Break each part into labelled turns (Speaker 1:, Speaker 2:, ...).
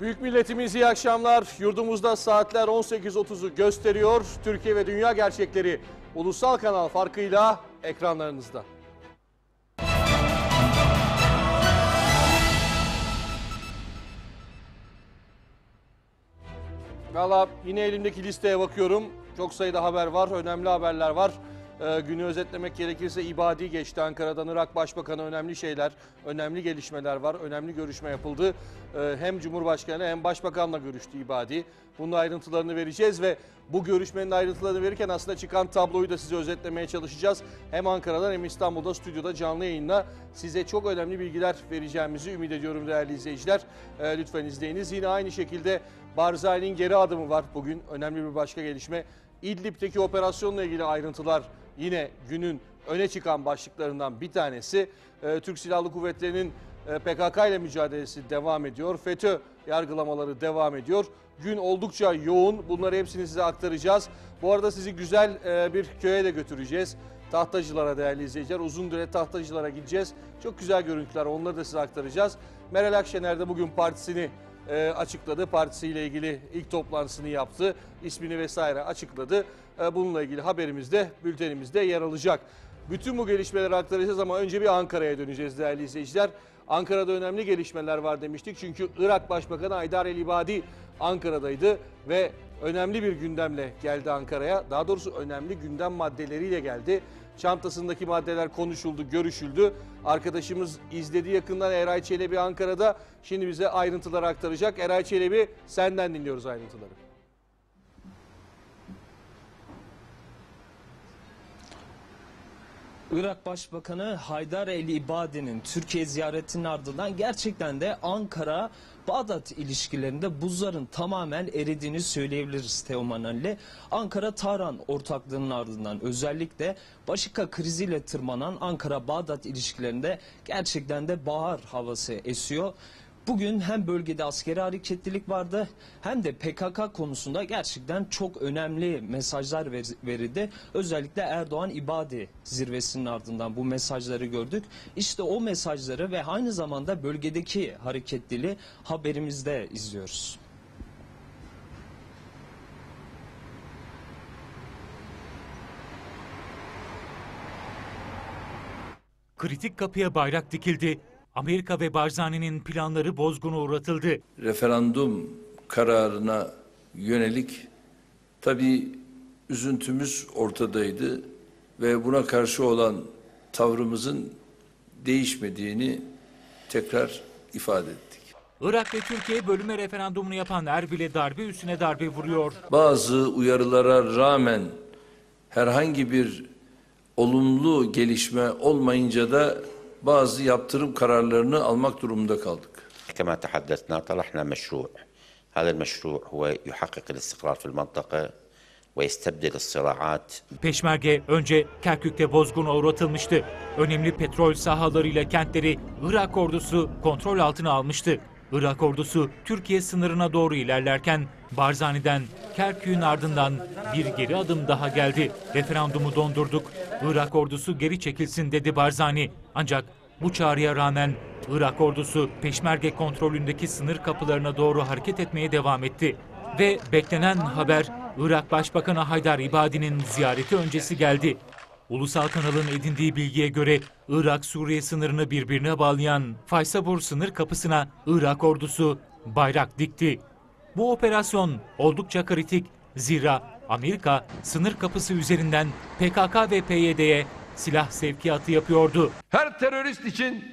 Speaker 1: Büyük milletimiz iyi akşamlar. Yurdumuzda saatler 18.30'u gösteriyor. Türkiye ve dünya gerçekleri ulusal kanal farkıyla ekranlarınızda. Valla yine elimdeki listeye bakıyorum. Çok sayıda haber var, önemli haberler var. Ee, günü özetlemek gerekirse ibadi geçti Ankara'dan Irak Başbakanı önemli şeyler, önemli gelişmeler var, önemli görüşme yapıldı. Ee, hem Cumhurbaşkanı hem Başbakanla görüştü ibadi. Bunun ayrıntılarını vereceğiz ve bu görüşmenin ayrıntılarını verirken aslında çıkan tabloyu da size özetlemeye çalışacağız. Hem Ankara'dan hem İstanbul'da stüdyoda canlı yayınla size çok önemli bilgiler vereceğimizi ümit ediyorum değerli izleyiciler. Ee, lütfen izleyiniz. Yine aynı şekilde Barzani'nin geri adımı var bugün. Önemli bir başka gelişme. İdlib'deki operasyonla ilgili ayrıntılar yine günün öne çıkan başlıklarından bir tanesi. Ee, Türk Silahlı Kuvvetleri'nin e, PKK ile mücadelesi devam ediyor. FETÖ yargılamaları devam ediyor. Gün oldukça yoğun. Bunları hepsini size aktaracağız. Bu arada sizi güzel e, bir köye de götüreceğiz. Tahtacılara değerli izleyiciler. Uzundere tahtacılara gideceğiz. Çok güzel görüntüler onları da size aktaracağız. Meral Akşener de bugün partisini e, açıkladı. Partisiyle ilgili ilk toplantısını yaptı. İsmini vesaire açıkladı. E, bununla ilgili haberimizde, bültenimizde yer alacak. Bütün bu gelişmeleri aktaracağız ama önce bir Ankara'ya döneceğiz değerli izleyiciler. Ankara'da önemli gelişmeler var demiştik. Çünkü Irak Başbakanı Haydar El İbadi Ankara'daydı ve önemli bir gündemle geldi Ankara'ya. Daha doğrusu önemli gündem maddeleriyle geldi. Çantasındaki maddeler konuşuldu, görüşüldü. Arkadaşımız izledi yakından Eray Çelebi Ankara'da. Şimdi bize ayrıntıları aktaracak. Eray Çelebi senden dinliyoruz ayrıntıları.
Speaker 2: Irak Başbakanı Haydar El İbadi'nin Türkiye ziyaretinin ardından gerçekten de Ankara Bağdat ilişkilerinde buzların tamamen eridiğini söyleyebiliriz Teoman Ali. Ankara-Tahran ortaklığının ardından özellikle Başika kriziyle tırmanan Ankara-Bağdat ilişkilerinde gerçekten de bahar havası esiyor. Bugün hem bölgede askeri hareketlilik vardı hem de PKK konusunda gerçekten çok önemli mesajlar ver- verildi. Özellikle Erdoğan İbadi zirvesinin ardından bu mesajları gördük. İşte o mesajları ve aynı zamanda bölgedeki hareketliliği haberimizde izliyoruz.
Speaker 3: Kritik kapıya bayrak dikildi. Amerika ve Barzani'nin planları bozguna uğratıldı.
Speaker 4: referandum kararına yönelik tabii üzüntümüz ortadaydı ve buna karşı olan tavrımızın değişmediğini tekrar ifade ettik.
Speaker 3: Irak ve Türkiye bölüme referandumunu yapan Erbil'e darbe üstüne darbe vuruyor.
Speaker 4: Bazı uyarılara rağmen herhangi bir olumlu gelişme olmayınca da bazı yaptırım kararlarını almak durumunda kaldık.
Speaker 5: كما تحدثنا طرحنا مشروع هذا المشروع هو يحقق الاستقرار في المنطقة ويستبدل الصراعات
Speaker 3: Peşmerge önce Kerkük'te bozguna uğratılmıştı. Önemli petrol sahalarıyla kentleri Irak ordusu kontrol altına almıştı. Irak ordusu Türkiye sınırına doğru ilerlerken Barzani'den Kerkük'ün ardından bir geri adım daha geldi. Referandumu dondurduk. Irak ordusu geri çekilsin dedi Barzani. Ancak bu çağrıya rağmen Irak ordusu Peşmerge kontrolündeki sınır kapılarına doğru hareket etmeye devam etti. Ve beklenen haber Irak Başbakanı Haydar İbadi'nin ziyareti öncesi geldi. Ulusal kanalın edindiği bilgiye göre Irak-Suriye sınırını birbirine bağlayan Faysabur sınır kapısına Irak ordusu bayrak dikti. Bu operasyon oldukça kritik. Zira Amerika sınır kapısı üzerinden PKK ve PYD'ye silah sevkiyatı yapıyordu.
Speaker 6: her terörist için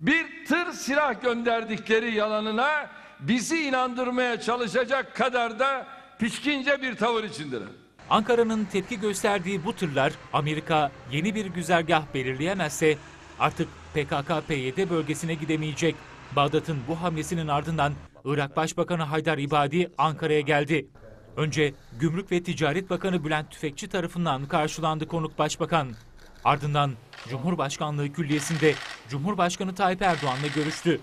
Speaker 6: bir tır silah gönderdikleri yalanına bizi inandırmaya çalışacak kadar da pişkince bir tavır içindeler.
Speaker 3: Ankara'nın tepki gösterdiği bu tırlar Amerika yeni bir güzergah belirleyemezse artık PKK-PYD bölgesine gidemeyecek. Bağdat'ın bu hamlesinin ardından Irak Başbakanı Haydar İbadi Ankara'ya geldi. Önce Gümrük ve Ticaret Bakanı Bülent Tüfekçi tarafından karşılandı konuk başbakan. Ardından Cumhurbaşkanlığı Külliyesi'nde Cumhurbaşkanı Tayyip Erdoğan'la görüştü.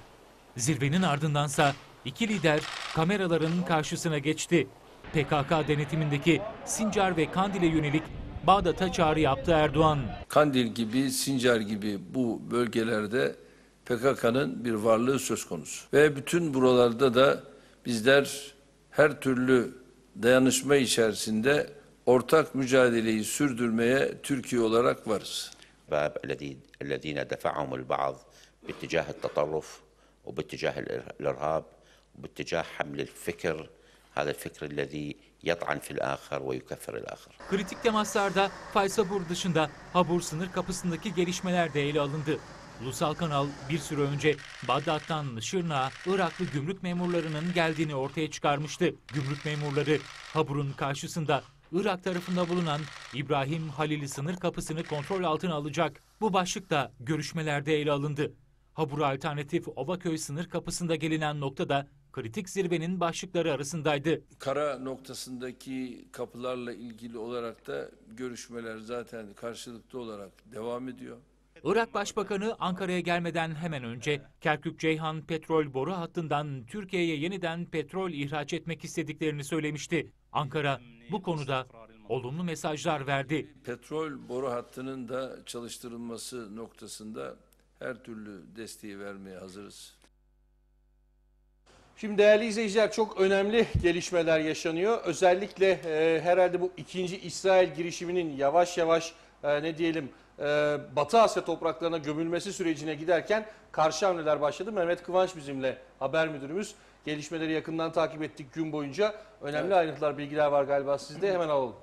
Speaker 3: Zirvenin ardındansa iki lider kameraların karşısına geçti. PKK denetimindeki Sincar ve Kandil'e yönelik Bağdat'a çağrı yaptı Erdoğan.
Speaker 4: Kandil gibi, Sincar gibi bu bölgelerde PKK'nın bir varlığı söz konusu. Ve bütün buralarda da bizler her türlü dayanışma içerisinde ortak mücadeleyi sürdürmeye Türkiye olarak varız.
Speaker 5: الشباب الذي الذين دفعهم البعض باتجاه التطرف وباتجاه الإر- الارهاب وباتجاه حمل الفكر هذا الفكر الذي يطعن في الاخر ويكفر الاخر.
Speaker 3: Kritik temaslarda Faysabur dışında Habur sınır kapısındaki gelişmeler de ele alındı. Ulusal kanal bir süre önce Bağdat'tan Şırnak'a Iraklı gümrük memurlarının geldiğini ortaya çıkarmıştı. Gümrük memurları Habur'un karşısında Irak tarafında bulunan İbrahim Halili sınır kapısını kontrol altına alacak. Bu başlık da görüşmelerde ele alındı. Habur alternatif Ovaköy sınır kapısında gelinen nokta da kritik zirvenin başlıkları arasındaydı.
Speaker 4: Kara noktasındaki kapılarla ilgili olarak da görüşmeler zaten karşılıklı olarak devam ediyor.
Speaker 3: Irak Başbakanı Ankara'ya gelmeden hemen önce Kerkük-Ceyhan petrol boru hattından Türkiye'ye yeniden petrol ihraç etmek istediklerini söylemişti. Ankara bu konuda olumlu mesajlar verdi.
Speaker 4: Petrol boru hattının da çalıştırılması noktasında her türlü desteği vermeye hazırız.
Speaker 1: Şimdi değerli izleyiciler çok önemli gelişmeler yaşanıyor. Özellikle e, herhalde bu ikinci İsrail girişiminin yavaş yavaş e, ne diyelim e, Batı Asya topraklarına gömülmesi sürecine giderken karşı hamleler başladı. Mehmet Kıvanç bizimle haber müdürümüz. Gelişmeleri yakından takip ettik gün boyunca. Önemli ayrıntılar, bilgiler var galiba sizde. Hemen alalım.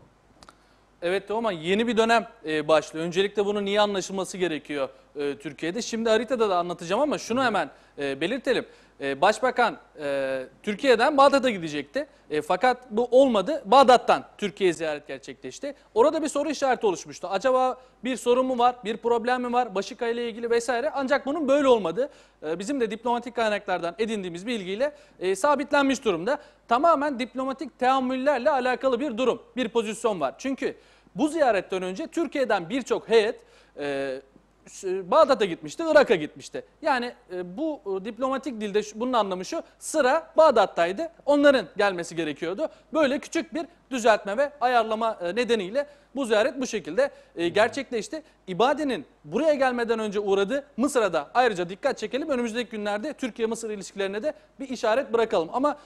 Speaker 7: Evet Teoman yeni bir dönem e, başlıyor. Öncelikle bunun niye anlaşılması gerekiyor e, Türkiye'de. Şimdi haritada da anlatacağım ama şunu hemen e, belirtelim. E, Başbakan e, Türkiye'den Bağdat'a gidecekti. E, fakat bu olmadı. Bağdat'tan Türkiye'ye ziyaret gerçekleşti. Orada bir soru işareti oluşmuştu. Acaba bir sorun mu var, bir problem mi var, Başika ile ilgili vesaire. Ancak bunun böyle olmadı. E, bizim de diplomatik kaynaklardan edindiğimiz bilgiyle e, sabitlenmiş durumda. Tamamen diplomatik teamüllerle alakalı bir durum, bir pozisyon var. Çünkü bu ziyaretten önce Türkiye'den birçok heyet e, Bağdat'a gitmişti, Irak'a gitmişti. Yani e, bu e, diplomatik dilde bunun anlamı şu, sıra Bağdat'taydı, onların gelmesi gerekiyordu. Böyle küçük bir düzeltme ve ayarlama e, nedeniyle bu ziyaret bu şekilde gerçekleşti. İbade'nin buraya gelmeden önce uğradığı Mısır'a da ayrıca dikkat çekelim. Önümüzdeki günlerde Türkiye-Mısır ilişkilerine de bir işaret bırakalım. Ama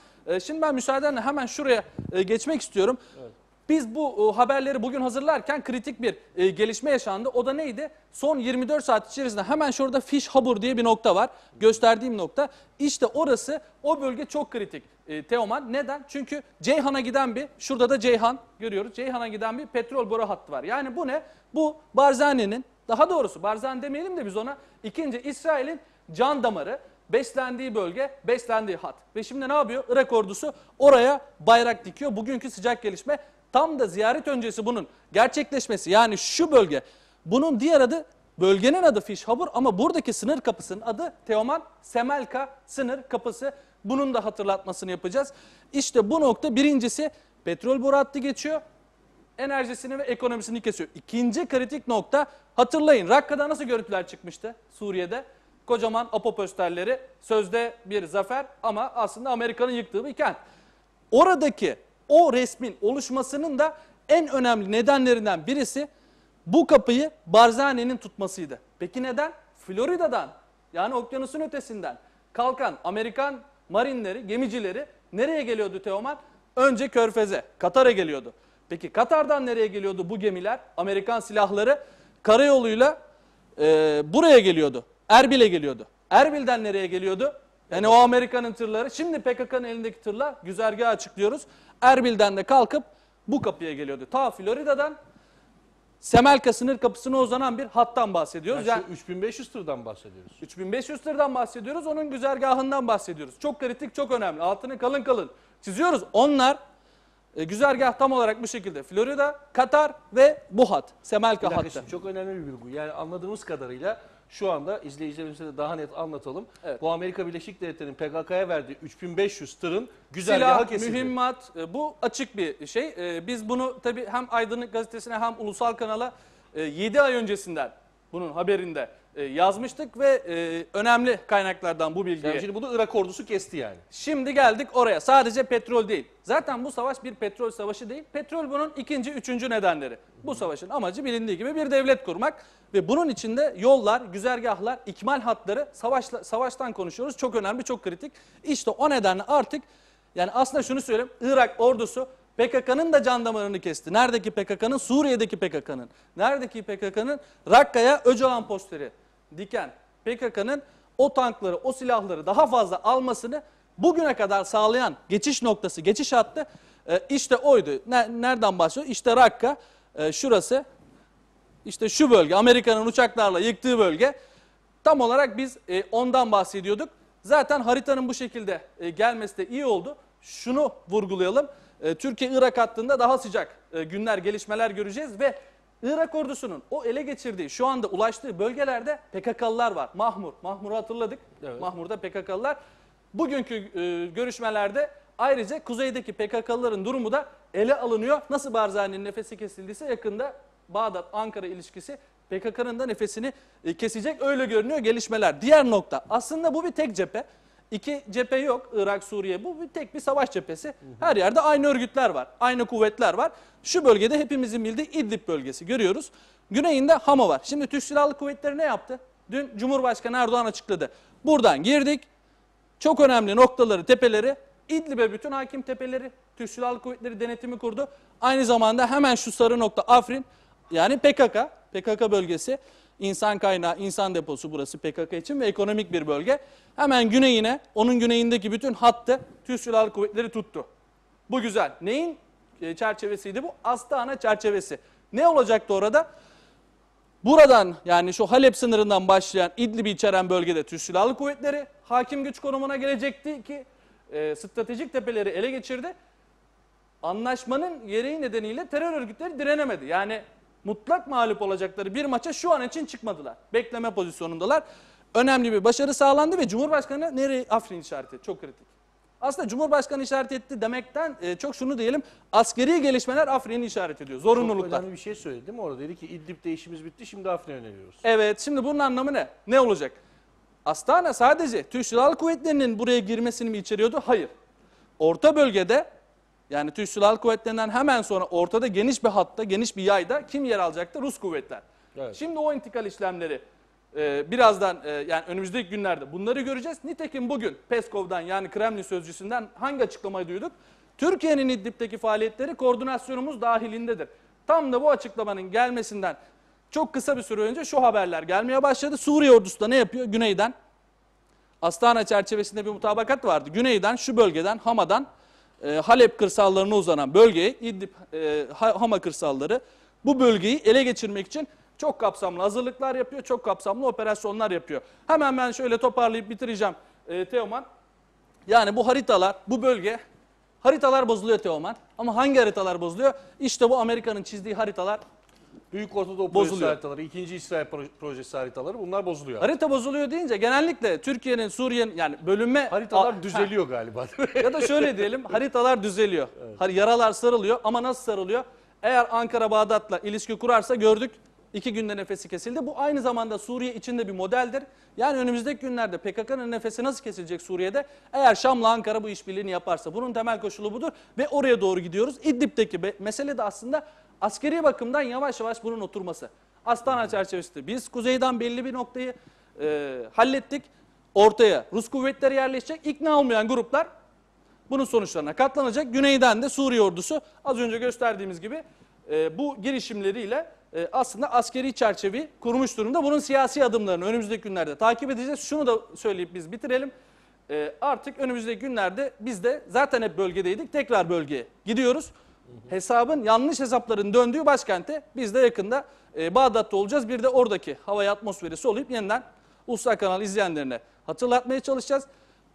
Speaker 7: şimdi ben müsaadenle hemen şuraya geçmek istiyorum. Biz bu e, haberleri bugün hazırlarken kritik bir e, gelişme yaşandı. O da neydi? Son 24 saat içerisinde hemen şurada Fish Harbor diye bir nokta var. Gösterdiğim nokta. İşte orası o bölge çok kritik. E, Teoman neden? Çünkü Ceyhan'a giden bir, şurada da Ceyhan görüyoruz. Ceyhan'a giden bir petrol boru hattı var. Yani bu ne? Bu Barzani'nin, daha doğrusu Barzani demeyelim de biz ona ikinci İsrail'in can damarı beslendiği bölge, beslendiği hat. Ve şimdi ne yapıyor? Irak ordusu oraya bayrak dikiyor. Bugünkü sıcak gelişme tam da ziyaret öncesi bunun gerçekleşmesi. Yani şu bölge. Bunun diğer adı bölgenin adı Fişhabur ama buradaki sınır kapısının adı Teoman Semelka sınır kapısı. Bunun da hatırlatmasını yapacağız. İşte bu nokta birincisi petrol boru hattı geçiyor enerjisini ve ekonomisini kesiyor. İkinci kritik nokta hatırlayın Rakka'da nasıl görüntüler çıkmıştı Suriye'de? Kocaman Apo posterleri sözde bir zafer ama aslında Amerika'nın yıktığı bir kent. Oradaki o resmin oluşmasının da en önemli nedenlerinden birisi bu kapıyı Barzani'nin tutmasıydı. Peki neden? Florida'dan yani okyanusun ötesinden kalkan Amerikan marinleri, gemicileri nereye geliyordu Teoman? Önce Körfez'e, Katar'a geliyordu. Peki Katar'dan nereye geliyordu bu gemiler? Amerikan silahları karayoluyla e, buraya geliyordu. Erbil'e geliyordu. Erbil'den nereye geliyordu? Yani o Amerika'nın tırları. Şimdi PKK'nın elindeki tırlar güzergahı açıklıyoruz. Erbil'den de kalkıp bu kapıya geliyordu. Ta Florida'dan Semelka sınır kapısına uzanan bir hattan bahsediyoruz.
Speaker 1: Yani
Speaker 7: Yani
Speaker 1: şu 3500 tırdan bahsediyoruz.
Speaker 7: 3500 tırdan bahsediyoruz. Onun güzergahından bahsediyoruz. Çok kritik, çok önemli. Altını kalın kalın çiziyoruz. Onlar e, güzergah tam olarak bu şekilde. Florida, Katar ve bu hat. Semelka hattı.
Speaker 1: çok önemli bir bilgi. Yani anladığımız kadarıyla şu anda izleyicilerimize de daha net anlatalım.
Speaker 7: Evet.
Speaker 1: Bu Amerika Birleşik Devletleri'nin PKK'ya verdiği 3500 tırın güzergahı
Speaker 7: Silah,
Speaker 1: kesildi.
Speaker 7: mühimmat e, bu açık bir şey. E, Biz bunu tabii hem Aydınlık Gazetesi'ne hem ulusal kanala 7 ay öncesinden bunun haberinde e, yazmıştık ve e, önemli kaynaklardan bu bilgiyi
Speaker 1: Yani şimdi bunu Irak ordusu kesti yani.
Speaker 7: Şimdi geldik oraya. Sadece petrol değil. Zaten bu savaş bir petrol savaşı değil. Petrol bunun ikinci, üçüncü nedenleri. Bu savaşın amacı bilindiği gibi bir devlet kurmak. Ve bunun içinde yollar, güzergahlar, ikmal hatları, savaşla, savaştan konuşuyoruz. Çok önemli, çok kritik. İşte o nedenle artık Yani aslında şunu söyleyeyim. Irak ordusu PKK'nın da can damarını kesti. Neredeki PKK'nın? Suriye'deki PKK'nın. Neredeki PKK'nın? Rakka'ya Öcalan posteri diken PKK'nın o tankları, o silahları daha fazla almasını bugüne kadar sağlayan geçiş noktası, geçiş hattı e, işte oydu. Ne- nereden başlıyor? İşte Rakka, e, şurası, işte şu bölge, Amerika'nın uçaklarla yıktığı bölge. Tam olarak biz e, ondan bahsediyorduk. Zaten haritanın bu şekilde e, gelmesi de iyi oldu. Şunu vurgulayalım. E, Türkiye-Irak hattında daha sıcak e, günler, gelişmeler göreceğiz ve Irak ordusunun o ele geçirdiği, şu anda ulaştığı bölgelerde PKK'lılar var. Mahmur, Mahmur'u hatırladık.
Speaker 1: Evet.
Speaker 7: Mahmur'da PKK'lılar. Bugünkü e, görüşmelerde ayrıca kuzeydeki PKK'lıların durumu da ele alınıyor. Nasıl Barzani'nin nefesi kesildiyse yakında Bağdat-Ankara ilişkisi PKK'nın da nefesini e, kesecek. Öyle görünüyor gelişmeler. Diğer nokta aslında bu bir tek cephe. İki cephe yok Irak, Suriye. Bu bir tek bir savaş cephesi. Her yerde aynı örgütler var. Aynı kuvvetler var. Şu bölgede hepimizin bildiği İdlib bölgesi görüyoruz. Güneyinde Hama var. Şimdi Türk Silahlı Kuvvetleri ne yaptı? Dün Cumhurbaşkanı Erdoğan açıkladı. Buradan girdik. Çok önemli noktaları, tepeleri, İdlib'e bütün hakim tepeleri, Türk Silahlı Kuvvetleri denetimi kurdu. Aynı zamanda hemen şu sarı nokta Afrin, yani PKK, PKK bölgesi, insan kaynağı, insan deposu burası PKK için ve ekonomik bir bölge. Hemen güneyine, onun güneyindeki bütün hattı Türk Silahlı Kuvvetleri tuttu. Bu güzel. Neyin e, çerçevesiydi bu? Astana çerçevesi. Ne olacaktı orada? Buradan yani şu Halep sınırından başlayan İdlib'i içeren bölgede Türk Silahlı Kuvvetleri hakim güç konumuna gelecekti ki e, stratejik tepeleri ele geçirdi. Anlaşmanın gereği nedeniyle terör örgütleri direnemedi. Yani mutlak mağlup olacakları bir maça şu an için çıkmadılar. Bekleme pozisyonundalar. Önemli bir başarı sağlandı ve Cumhurbaşkanı nereye Afrin işaret etti. Çok kritik. Aslında Cumhurbaşkanı işaret etti demekten e, çok şunu diyelim. Askeri gelişmeler Afrin'i işaret ediyor.
Speaker 1: Çok
Speaker 7: Zorunluluklar.
Speaker 1: önemli bir şey söyledi değil mi orada? Dedi ki İdlib'de işimiz bitti şimdi Afrin'e yöneliyoruz.
Speaker 7: Evet şimdi bunun anlamı ne? Ne olacak? Astana sadece Türk Silahlı Kuvvetleri'nin buraya girmesini mi içeriyordu? Hayır. Orta bölgede yani Türk Silahlı Kuvvetleri'nden hemen sonra ortada geniş bir hatta, geniş bir yayda kim yer alacaktı? Rus kuvvetler.
Speaker 1: Evet.
Speaker 7: Şimdi o intikal işlemleri e, birazdan e, yani önümüzdeki günlerde bunları göreceğiz. Nitekim bugün Peskov'dan yani Kremlin sözcüsünden hangi açıklamayı duyduk? Türkiye'nin İdlib'deki faaliyetleri koordinasyonumuz dahilindedir. Tam da bu açıklamanın gelmesinden çok kısa bir süre önce şu haberler gelmeye başladı. Suriye ordusu da ne yapıyor? Güneyden Astana çerçevesinde bir mutabakat vardı. Güneyden şu bölgeden Hama'dan e, Halep kırsallarına uzanan bölgeyi İdlib e, Ha- Hama kırsalları bu bölgeyi ele geçirmek için çok kapsamlı hazırlıklar yapıyor, çok kapsamlı operasyonlar yapıyor. Hemen ben şöyle toparlayıp bitireceğim e, Teoman. Yani bu haritalar, bu bölge haritalar bozuluyor Teoman. Ama hangi haritalar bozuluyor? İşte bu Amerika'nın çizdiği haritalar
Speaker 1: Büyük Orta Doğu Projesi
Speaker 7: Bozuluyor.
Speaker 1: haritaları, 2. İsrail Pro- Projesi haritaları bunlar bozuluyor.
Speaker 7: Harita bozuluyor deyince genellikle Türkiye'nin, Suriye'nin yani bölünme...
Speaker 1: Haritalar
Speaker 7: Ha,
Speaker 1: düzeliyor galiba.
Speaker 7: Ya da şöyle diyelim haritalar düzeliyor. Har- Yaralar sarılıyor ama nasıl sarılıyor? Eğer Ankara Bağdat'la ilişki kurarsa gördük iki günde nefesi kesildi. Bu aynı zamanda Suriye içinde bir modeldir. Yani önümüzdeki günlerde PKK'nın nefesi nasıl kesilecek Suriye'de? Eğer Şam'la Ankara bu işbirliğini yaparsa bunun temel koşulu budur ve oraya doğru gidiyoruz. İdlib'deki mesele de aslında askeri bakımdan yavaş yavaş bunun oturması. Astana çerçevesinde biz kuzeyden belli bir noktayı e, hallettik. Ortaya Rus kuvvetleri yerleşecek. İkna olmayan gruplar bunun sonuçlarına katlanacak. Güneyden de Suriye ordusu az önce gösterdiğimiz gibi e, bu girişimleriyle e, aslında askeri çerçeveyi kurmuş durumda. Bunun siyasi adımlarını önümüzdeki günlerde takip edeceğiz. Şunu da söyleyip biz bitirelim. E, artık önümüzdeki günlerde biz de zaten hep bölgedeydik. Tekrar bölgeye gidiyoruz. Hesabın yanlış hesapların döndüğü başkente biz de yakında e, Bağdat'ta olacağız. Bir de oradaki havaya atmosferi soluyup yeniden Ulusal Kanal izleyenlerine hatırlatmaya çalışacağız.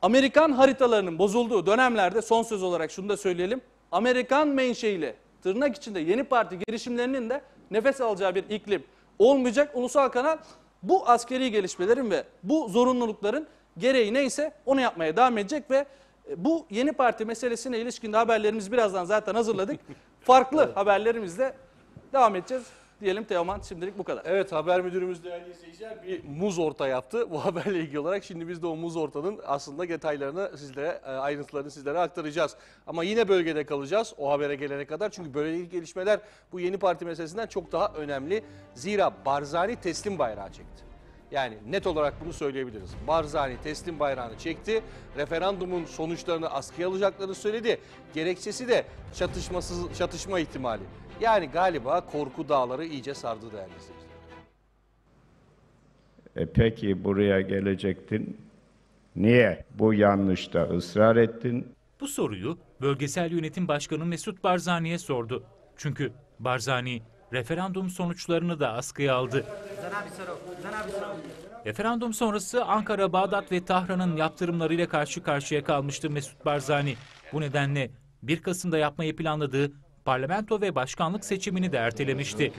Speaker 7: Amerikan haritalarının bozulduğu dönemlerde son söz olarak şunu da söyleyelim. Amerikan menşeili tırnak içinde yeni parti girişimlerinin de nefes alacağı bir iklim olmayacak. Ulusal Kanal bu askeri gelişmelerin ve bu zorunlulukların gereği neyse onu yapmaya devam edecek ve bu yeni parti meselesine ilişkin de haberlerimizi birazdan zaten hazırladık. Farklı haberlerimizle devam edeceğiz. Diyelim Teoman şimdilik bu kadar.
Speaker 1: Evet haber müdürümüz değerli izleyiciler bir muz orta yaptı bu haberle ilgili olarak. Şimdi biz de o muz ortanın aslında detaylarını sizlere, e, ayrıntılarını sizlere aktaracağız. Ama yine bölgede kalacağız o habere gelene kadar. Çünkü bölgedeki gelişmeler bu yeni parti meselesinden çok daha önemli. Zira Barzani teslim bayrağı çekti. Yani net olarak bunu söyleyebiliriz. Barzani teslim bayrağını çekti. Referandumun sonuçlarını askıya alacaklarını söyledi. Gerekçesi de çatışmasız çatışma ihtimali. Yani galiba korku dağları iyice sardı değerli izleyiciler.
Speaker 8: E peki buraya gelecektin. Niye bu yanlışta ısrar ettin?
Speaker 3: Bu soruyu Bölgesel Yönetim Başkanı Mesut Barzani'ye sordu. Çünkü Barzani referandum sonuçlarını da askıya aldı. Referandum sonrası Ankara, Bağdat ve Tahran'ın yaptırımlarıyla karşı karşıya kalmıştı Mesut Barzani. Bu nedenle 1 Kasım'da yapmayı planladığı parlamento ve başkanlık seçimini de ertelemişti.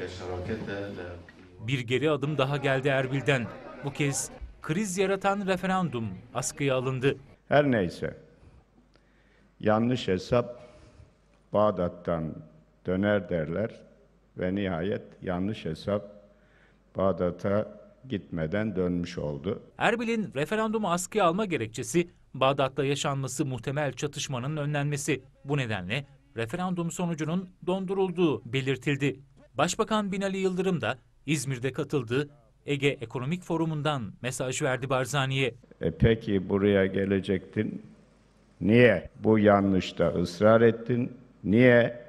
Speaker 3: Bir geri adım daha geldi Erbil'den. Bu kez kriz yaratan referandum askıya alındı.
Speaker 8: Her neyse. Yanlış hesap Bağdat'tan döner derler ve nihayet yanlış hesap Bağdat'a gitmeden dönmüş oldu.
Speaker 3: Erbil'in referandumu askıya alma gerekçesi Bağdat'ta yaşanması muhtemel çatışmanın önlenmesi. Bu nedenle referandum sonucunun dondurulduğu belirtildi. Başbakan Binali Yıldırım da İzmir'de katıldığı Ege Ekonomik Forumu'ndan mesaj verdi Barzani'ye.
Speaker 8: E peki buraya gelecektin. Niye bu yanlışta ısrar ettin? Niye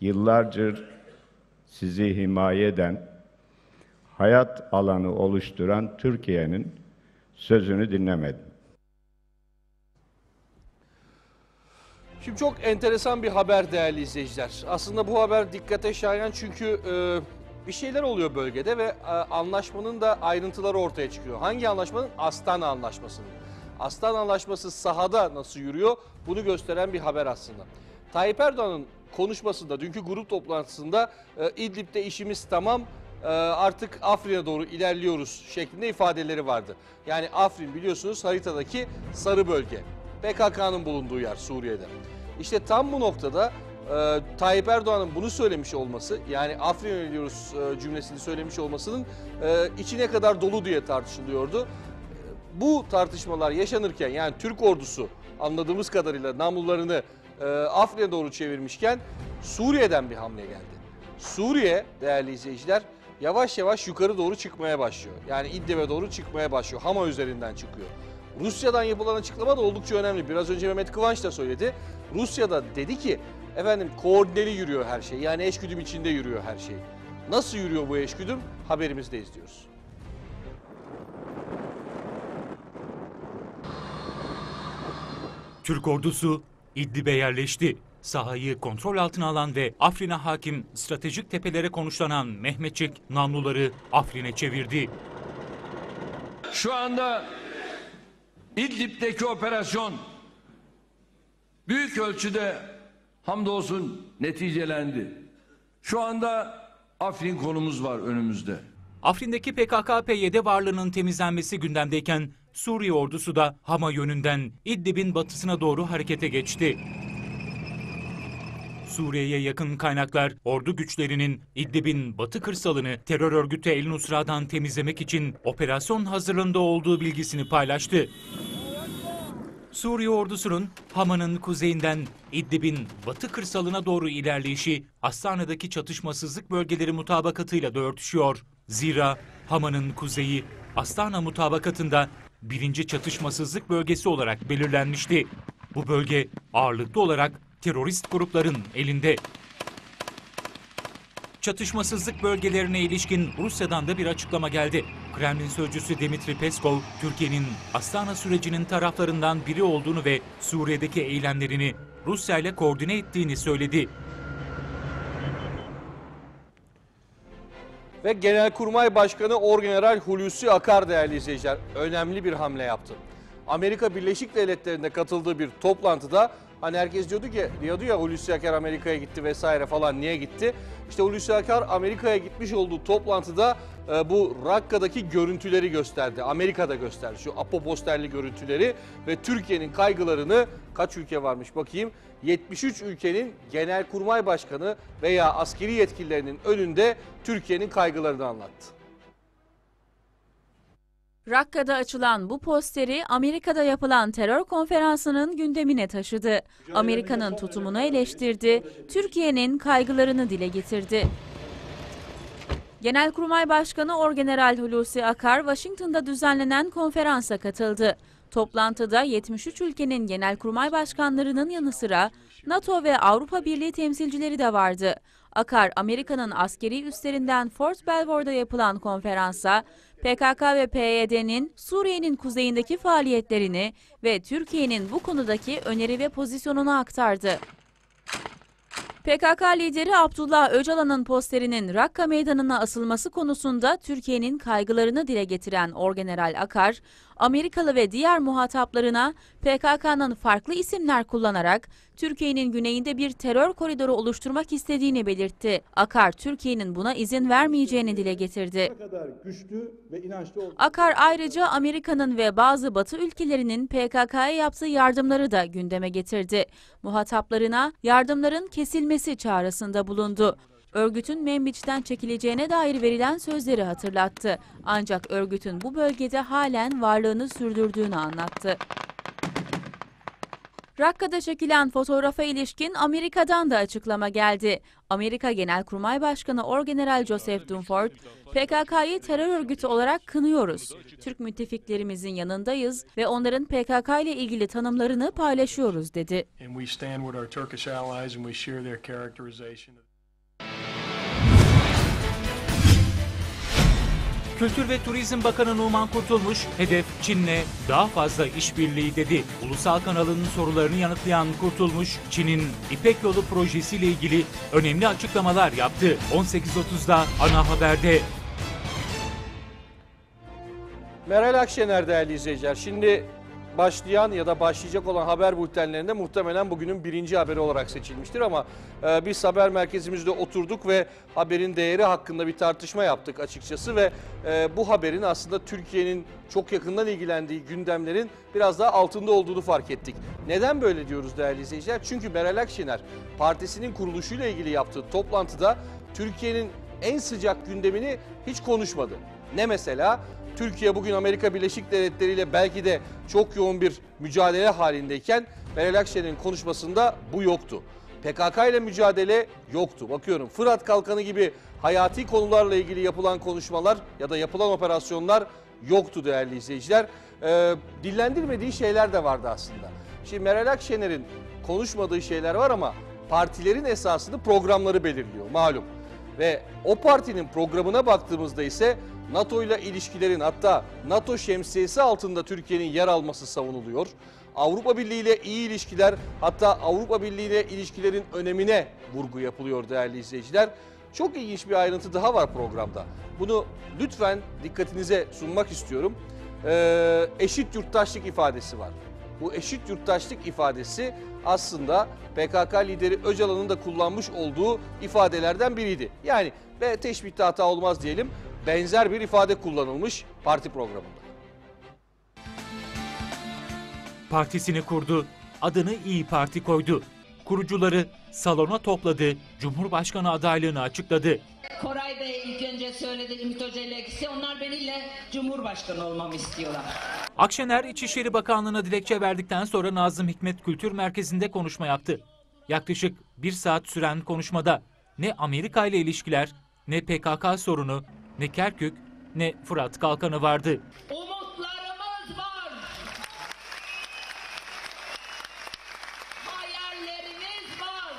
Speaker 8: yıllardır sizi himaye eden, hayat alanı oluşturan Türkiye'nin sözünü dinlemedin?
Speaker 1: Şimdi çok enteresan bir haber değerli izleyiciler. Aslında bu haber dikkate şayan çünkü e, bir şeyler oluyor bölgede ve e, anlaşmanın da ayrıntıları ortaya çıkıyor. Hangi anlaşmanın? Astana Anlaşması'nın. Astana Anlaşması sahada nasıl yürüyor bunu gösteren bir haber aslında. Tayyip Erdoğan'ın konuşmasında, dünkü grup toplantısında e, İdlib'de işimiz tamam, e, artık Afrin'e doğru ilerliyoruz şeklinde ifadeleri vardı. Yani Afrin biliyorsunuz haritadaki sarı bölge. PKK'nın bulunduğu yer Suriye'de. İşte tam bu noktada e, Tayyip Erdoğan'ın bunu söylemiş olması yani Afrin'e yöneliyoruz e, cümlesini söylemiş olmasının e, içine kadar dolu diye tartışılıyordu. Bu tartışmalar yaşanırken yani Türk ordusu anladığımız kadarıyla namlularını e, Afrin'e doğru çevirmişken Suriye'den bir hamle geldi. Suriye değerli izleyiciler yavaş yavaş yukarı doğru çıkmaya başlıyor. Yani İdlib'e doğru çıkmaya başlıyor. Hama üzerinden çıkıyor. Rusya'dan yapılan açıklama da oldukça önemli. Biraz önce Mehmet Kıvanç da söyledi. Rusya'da dedi ki efendim koordineli yürüyor her şey. Yani eşgüdüm içinde yürüyor her şey. Nasıl yürüyor bu eşgüdüm? Haberimizde izliyoruz.
Speaker 3: Türk ordusu İdlib'e yerleşti. Sahayı kontrol altına alan ve Afrin'e hakim stratejik tepelere konuşlanan Mehmetçik namluları Afrin'e çevirdi.
Speaker 6: Şu anda İdlib'deki operasyon büyük ölçüde hamdolsun neticelendi. Şu anda Afrin konumuz var önümüzde.
Speaker 3: Afrin'deki PKK-PYD varlığının temizlenmesi gündemdeyken Suriye ordusu da Hama yönünden İdlib'in batısına doğru harekete geçti. Suriye'ye yakın kaynaklar ordu güçlerinin İdlib'in batı kırsalını terör örgütü El Nusra'dan temizlemek için operasyon hazırlığında olduğu bilgisini paylaştı. Suriye ordusunun Hama'nın kuzeyinden İdlib'in batı kırsalına doğru ilerleyişi Hastane'deki çatışmasızlık bölgeleri mutabakatıyla da örtüşüyor. Zira Hama'nın kuzeyi Astana mutabakatında birinci çatışmasızlık bölgesi olarak belirlenmişti. Bu bölge ağırlıklı olarak terörist grupların elinde. Çatışmasızlık bölgelerine ilişkin Rusya'dan da bir açıklama geldi. Kremlin sözcüsü Dimitri Peskov, Türkiye'nin Astana sürecinin taraflarından biri olduğunu ve Suriye'deki eylemlerini Rusya ile koordine ettiğini söyledi.
Speaker 1: Ve Genelkurmay Başkanı Orgeneral Hulusi Akar değerli izleyiciler önemli bir hamle yaptı. Amerika Birleşik Devletleri'nde katıldığı bir toplantıda hani herkes diyordu ki diyordu ya Hulusi Akar Amerika'ya gitti vesaire falan niye gitti? İşte Hulusi Akar Amerika'ya gitmiş olduğu toplantıda e, bu Rakka'daki görüntüleri gösterdi. Amerika'da gösterdi şu apoposterli görüntüleri ve Türkiye'nin kaygılarını kaç ülke varmış bakayım 73 ülkenin genelkurmay başkanı veya askeri yetkililerinin önünde Türkiye'nin kaygılarını anlattı.
Speaker 9: Rakka'da açılan bu posteri Amerika'da yapılan terör konferansının gündemine taşıdı. Amerika'nın tutumunu eleştirdi, Türkiye'nin kaygılarını dile getirdi. Genelkurmay Başkanı Orgeneral Hulusi Akar, Washington'da düzenlenen konferansa katıldı. Toplantıda 73 ülkenin genelkurmay başkanlarının yanı sıra NATO ve Avrupa Birliği temsilcileri de vardı. Akar, Amerika'nın askeri üslerinden Fort Belvoir'da yapılan konferansa PKK ve PYD'nin Suriye'nin kuzeyindeki faaliyetlerini ve Türkiye'nin bu konudaki öneri ve pozisyonunu aktardı. PKK lideri Abdullah Öcalan'ın posterinin Rakka Meydanı'na asılması konusunda Türkiye'nin kaygılarını dile getiren Orgeneral Akar, Amerikalı ve diğer muhataplarına PKK'nın farklı isimler kullanarak Türkiye'nin güneyinde bir terör koridoru oluşturmak istediğini belirtti. Akar, Türkiye'nin buna izin vermeyeceğini dile getirdi. Akar ayrıca Amerika'nın ve bazı Batı ülkelerinin PKK'ya yaptığı yardımları da gündeme getirdi. Muhataplarına yardımların kesilmesi çağrısında bulundu. Örgütün Membiç'ten çekileceğine dair verilen sözleri hatırlattı. Ancak örgütün bu bölgede halen varlığını sürdürdüğünü anlattı. Rakka'da çekilen fotoğrafa ilişkin Amerika'dan da açıklama geldi. Amerika Genelkurmay Başkanı Orgeneral Joseph Dunford, PKK'yı terör örgütü olarak kınıyoruz. Türk müttefiklerimizin yanındayız ve onların PKK ile ilgili tanımlarını paylaşıyoruz dedi.
Speaker 3: Kültür ve Turizm Bakanı Numan Kurtulmuş, hedef Çin'le daha fazla işbirliği dedi. Ulusal kanalının sorularını yanıtlayan Kurtulmuş, Çin'in İpek Yolu projesiyle ilgili önemli açıklamalar yaptı. 18.30'da ana haberde.
Speaker 1: Meral Akşener değerli izleyiciler. Şimdi başlayan ya da başlayacak olan haber bültenlerinde muhtemelen bugünün birinci haberi olarak seçilmiştir ama e, biz haber merkezimizde oturduk ve haberin değeri hakkında bir tartışma yaptık açıkçası ve e, bu haberin aslında Türkiye'nin çok yakından ilgilendiği gündemlerin biraz daha altında olduğunu fark ettik. Neden böyle diyoruz değerli izleyiciler? Çünkü Meral Akşener partisinin kuruluşuyla ilgili yaptığı toplantıda Türkiye'nin en sıcak gündemini hiç konuşmadı. Ne mesela? Türkiye bugün Amerika Birleşik Devletleri ile belki de çok yoğun bir mücadele halindeyken Meral Akşener'in konuşmasında bu yoktu. PKK ile mücadele yoktu. Bakıyorum Fırat Kalkanı gibi hayati konularla ilgili yapılan konuşmalar ya da yapılan operasyonlar yoktu değerli izleyiciler. Ee, dillendirmediği şeyler de vardı aslında. Şimdi Meral Akşener'in konuşmadığı şeyler var ama partilerin esasını programları belirliyor malum. Ve o partinin programına baktığımızda ise NATO ile ilişkilerin hatta NATO şemsiyesi altında Türkiye'nin yer alması savunuluyor. Avrupa Birliği ile iyi ilişkiler hatta Avrupa Birliği ile ilişkilerin önemine vurgu yapılıyor değerli izleyiciler. Çok ilginç bir ayrıntı daha var programda. Bunu lütfen dikkatinize sunmak istiyorum. Ee, eşit yurttaşlık ifadesi var. Bu eşit yurttaşlık ifadesi aslında PKK lideri Öcalan'ın da kullanmış olduğu ifadelerden biriydi. Yani ve teşbihte hata olmaz diyelim benzer bir ifade kullanılmış parti programında.
Speaker 3: Partisini kurdu, adını İyi Parti koydu. Kurucuları salona topladı, Cumhurbaşkanı adaylığını açıkladı.
Speaker 10: Koray Bey ilk önce söyledi Ümit Hoca ile ikisi onlar beniyle Cumhurbaşkanı olmamı istiyorlar.
Speaker 3: Akşener İçişleri Bakanlığı'na dilekçe verdikten sonra Nazım Hikmet Kültür Merkezi'nde konuşma yaptı. Yaklaşık bir saat süren konuşmada ne Amerika ile ilişkiler, ne PKK sorunu, ne Kerkük, ne Fırat Kalkanı vardı.
Speaker 10: Umutlarımız var. Hayallerimiz var.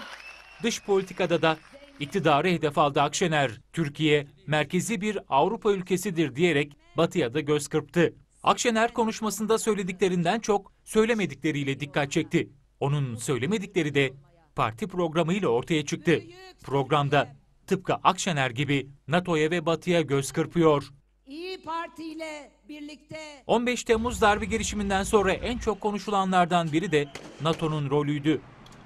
Speaker 3: Dış politikada da iktidarı hedef aldı Akşener. Türkiye merkezi bir Avrupa ülkesidir diyerek Batı'ya da göz kırptı. Akşener konuşmasında söylediklerinden çok söylemedikleriyle dikkat çekti. Onun söylemedikleri de parti programıyla ortaya çıktı. Programda tıpkı Akşener gibi NATO'ya ve Batı'ya göz kırpıyor.
Speaker 10: İyi Parti ile birlikte
Speaker 3: 15 Temmuz darbe girişiminden sonra en çok konuşulanlardan biri de NATO'nun rolüydü.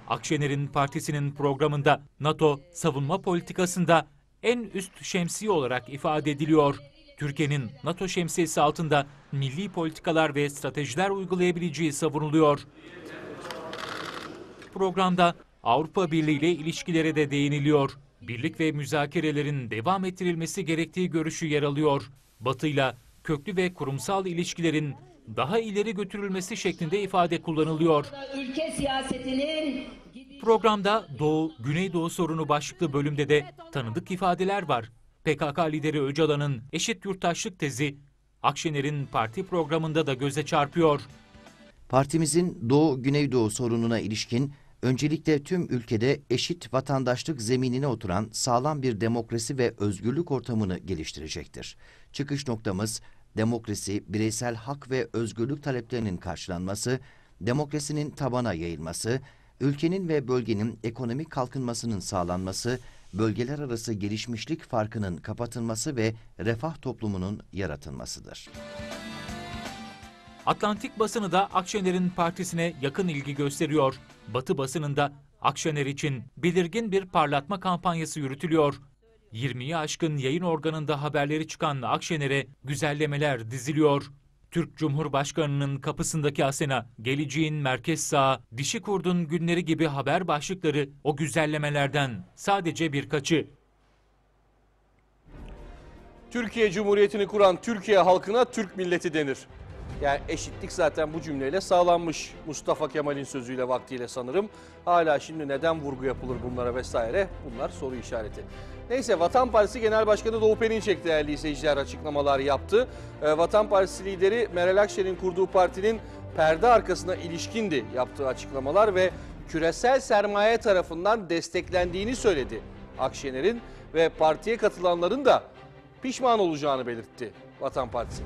Speaker 3: Akşener'in partisinin programında NATO savunma politikasında en üst şemsiye olarak ifade ediliyor. Türkiye'nin NATO şemsiyesi altında milli politikalar ve stratejiler uygulayabileceği savunuluyor. Programda Avrupa Birliği ile ilişkilere de değiniliyor. Birlik ve müzakerelerin devam ettirilmesi gerektiği görüşü yer alıyor. Batı'yla köklü ve kurumsal ilişkilerin daha ileri götürülmesi şeklinde ifade kullanılıyor.
Speaker 10: ülke siyasetinin
Speaker 3: Programda Doğu, Güneydoğu sorunu başlıklı bölümde de tanıdık ifadeler var. PKK lideri Öcalan'ın eşit yurttaşlık tezi Akşener'in parti programında da göze çarpıyor.
Speaker 11: Partimizin Doğu Güneydoğu sorununa ilişkin öncelikle tüm ülkede eşit vatandaşlık zeminine oturan sağlam bir demokrasi ve özgürlük ortamını geliştirecektir. Çıkış noktamız demokrasi, bireysel hak ve özgürlük taleplerinin karşılanması, demokrasinin tabana yayılması, ülkenin ve bölgenin ekonomik kalkınmasının sağlanması, bölgeler arası gelişmişlik farkının kapatılması ve refah toplumunun yaratılmasıdır.
Speaker 3: Atlantik basını da Akşener'in partisine yakın ilgi gösteriyor. Batı basınında Akşener için belirgin bir parlatma kampanyası yürütülüyor. 20'yi aşkın yayın organında haberleri çıkan Akşener'e güzellemeler diziliyor. Türk Cumhurbaşkanı'nın kapısındaki Asena, geleceğin merkez sağı, dişi kurdun günleri gibi haber başlıkları o güzellemelerden sadece birkaçı.
Speaker 1: Türkiye Cumhuriyeti'ni kuran Türkiye halkına Türk milleti denir. Yani eşitlik zaten bu cümleyle sağlanmış Mustafa Kemal'in sözüyle vaktiyle sanırım. Hala şimdi neden vurgu yapılır bunlara vesaire bunlar soru işareti. Neyse Vatan Partisi Genel Başkanı Doğu Perinçek değerli izleyiciler açıklamalar yaptı. Ee, Vatan Partisi lideri Meral Akşener'in kurduğu partinin perde arkasına ilişkindi yaptığı açıklamalar ve küresel sermaye tarafından desteklendiğini söyledi Akşener'in ve partiye katılanların da pişman olacağını belirtti Vatan Partisi.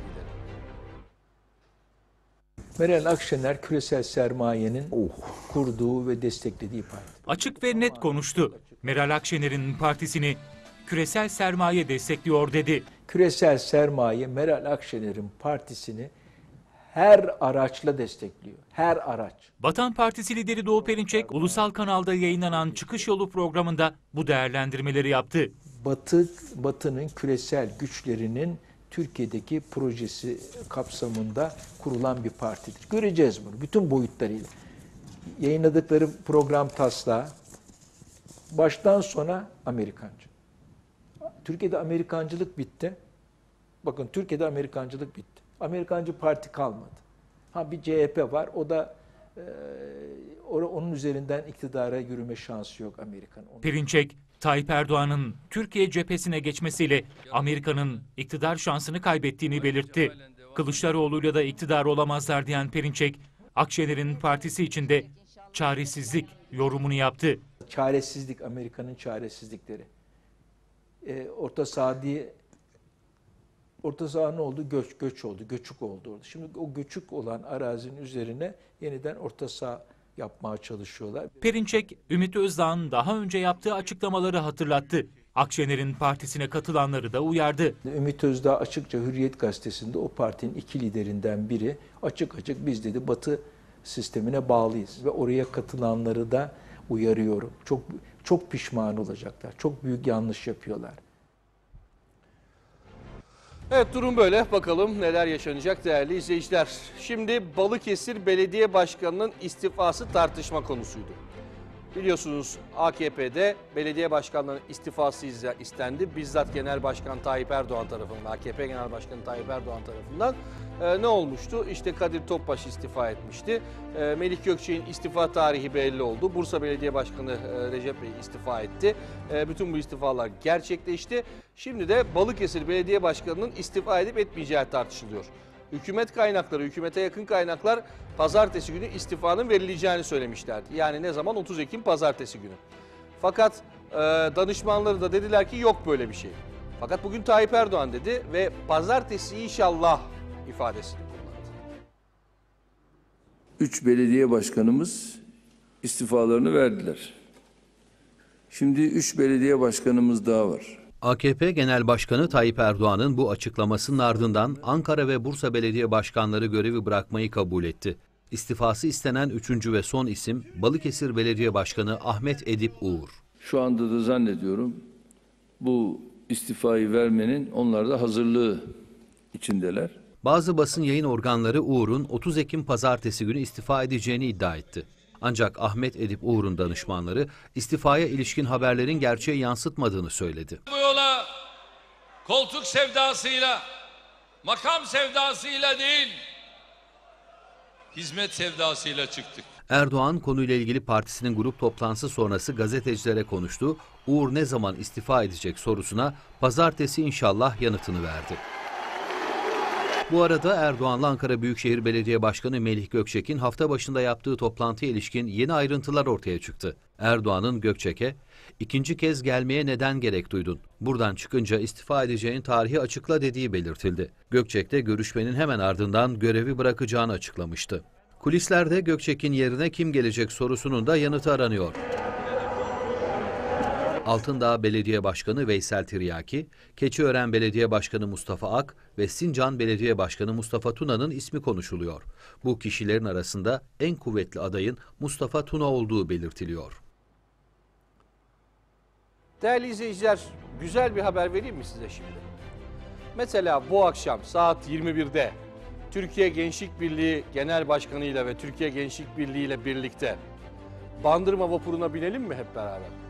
Speaker 12: Meral Akşener küresel sermayenin kurduğu ve desteklediği parti.
Speaker 3: Açık ve net konuştu. Meral Akşener'in partisini küresel sermaye destekliyor dedi.
Speaker 12: Küresel sermaye Meral Akşener'in partisini her araçla destekliyor. Her araç.
Speaker 3: Vatan Partisi lideri Doğu Perinçek, ulusal kanalda yayınlanan Çıkış Yolu programında bu değerlendirmeleri yaptı.
Speaker 12: Batı Batı'nın küresel güçlerinin Türkiye'deki projesi kapsamında kurulan bir partidir. Göreceğiz bunu bütün boyutlarıyla. Yayınladıkları program taslağı baştan sona Amerikancı. Türkiye'de Amerikancılık bitti. Bakın Türkiye'de Amerikancılık bitti. Amerikancı parti kalmadı. Ha bir CHP var. O da e, onun üzerinden iktidara yürüme şansı yok Amerika'nın.
Speaker 3: Perinçek, Tayyip Erdoğan'ın Türkiye cephesine geçmesiyle Amerika'nın iktidar şansını kaybettiğini belirtti. Kılıçdaroğlu'yla da iktidar olamazlar diyen Perinçek, Akşener'in partisi içinde çaresizlik yorumunu yaptı.
Speaker 12: Çaresizlik, Amerika'nın çaresizlikleri. E, orta saha diye Orta saha ne oldu? Göç, göç oldu, göçük oldu orada. Şimdi o göçük olan arazinin üzerine yeniden orta saha yapmaya çalışıyorlar.
Speaker 3: Perinçek, Ümit Özdağ'ın daha önce yaptığı açıklamaları hatırlattı. Akşener'in partisine katılanları da uyardı.
Speaker 12: Ümit Özdağ açıkça Hürriyet Gazetesi'nde o partinin iki liderinden biri açık açık biz dedi Batı sistemine bağlıyız ve oraya katılanları da uyarıyorum. Çok çok pişman olacaklar. Çok büyük yanlış yapıyorlar.
Speaker 1: Evet durum böyle. Bakalım neler yaşanacak değerli izleyiciler. Şimdi Balıkesir Belediye Başkanı'nın istifası tartışma konusuydu. Biliyorsunuz AKP'de belediye başkanlarının istifası istendi. Bizzat Genel Başkan Tayyip Erdoğan tarafından, AKP Genel Başkanı Tayyip Erdoğan tarafından Ee, ne olmuştu? İşte Kadir Topbaş istifa etmişti. Ee, Melih Gökçek'in istifa tarihi belli oldu. Bursa Belediye Başkanı e, Recep Bey istifa etti. Ee, bütün bu istifalar gerçekleşti. Şimdi de Balıkesir Belediye Başkanı'nın istifa edip etmeyeceği tartışılıyor. Hükümet kaynakları, hükümete yakın kaynaklar pazartesi günü istifanın verileceğini söylemişlerdi. Yani ne zaman? 30 Ekim pazartesi günü. Fakat e, danışmanları da dediler ki yok böyle bir şey. Fakat bugün Tayyip Erdoğan dedi ve pazartesi inşallah ifadesini kullandı.
Speaker 4: Üç belediye başkanımız istifalarını verdiler. Şimdi üç belediye başkanımız daha var.
Speaker 13: AKP Genel Başkanı Tayyip Erdoğan'ın bu açıklamasının ardından Ankara ve Bursa Belediye Başkanları görevi bırakmayı kabul etti. İstifası istenen üçüncü ve son isim Balıkesir Belediye Başkanı Ahmet Edip Uğur.
Speaker 4: Şu anda da zannediyorum bu istifayı vermenin onlar da hazırlığı içindeler.
Speaker 13: Bazı basın yayın organları Uğur'un 30 Ekim pazartesi günü istifa edeceğini iddia etti. Ancak Ahmet Edip Uğur'un danışmanları istifaya ilişkin haberlerin gerçeği yansıtmadığını söyledi.
Speaker 6: Bu yola koltuk sevdasıyla, makam sevdasıyla değil, hizmet sevdasıyla çıktık.
Speaker 13: Erdoğan konuyla ilgili partisinin grup toplantısı sonrası gazetecilere konuştu. Uğur ne zaman istifa edecek sorusuna pazartesi inşallah yanıtını verdi. Bu arada Erdoğan'la Ankara Büyükşehir Belediye Başkanı Melih Gökçek'in hafta başında yaptığı toplantıya ilişkin yeni ayrıntılar ortaya çıktı. Erdoğan'ın Gökçek'e, ikinci kez gelmeye neden gerek duydun? Buradan çıkınca istifa edeceğin tarihi açıkla dediği belirtildi. Gökçek de görüşmenin hemen ardından görevi bırakacağını açıklamıştı. Kulislerde Gökçek'in yerine kim gelecek sorusunun da yanıtı aranıyor. Altındağ Belediye Başkanı Veysel Tiryaki, Keçiören Belediye Başkanı Mustafa Ak ve Sincan Belediye Başkanı Mustafa Tuna'nın ismi konuşuluyor. Bu kişilerin arasında en kuvvetli adayın Mustafa Tuna olduğu belirtiliyor.
Speaker 1: Değerli izleyiciler, güzel bir haber vereyim mi size şimdi? Mesela bu akşam saat 21'de Türkiye Gençlik Birliği Genel Başkanı ile ve Türkiye Gençlik Birliği ile birlikte Bandırma vapuruna binelim mi hep beraber?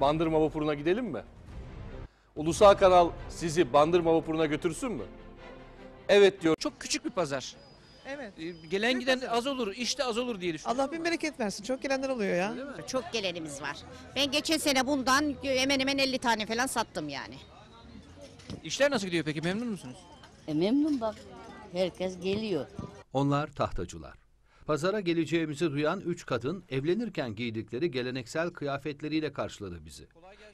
Speaker 1: Bandırma vapuruna gidelim mi? Ulusal Kanal sizi Bandırma vapuruna götürsün mü? Evet diyor.
Speaker 14: Çok küçük bir pazar.
Speaker 15: Evet.
Speaker 14: Ee, Gelen giden az olur, işte az olur diye düşünüyorum.
Speaker 15: Allah bin bereket versin. Çok gelenler oluyor ya.
Speaker 16: Çok gelenimiz var. Ben geçen sene bundan hemen hemen 50 tane falan sattım yani.
Speaker 14: İşler nasıl gidiyor peki? Memnun musunuz?
Speaker 17: E memnun bak. Herkes geliyor.
Speaker 13: Onlar tahtacılar. Pazara geleceğimizi duyan üç kadın evlenirken giydikleri geleneksel kıyafetleriyle karşıladı bizi.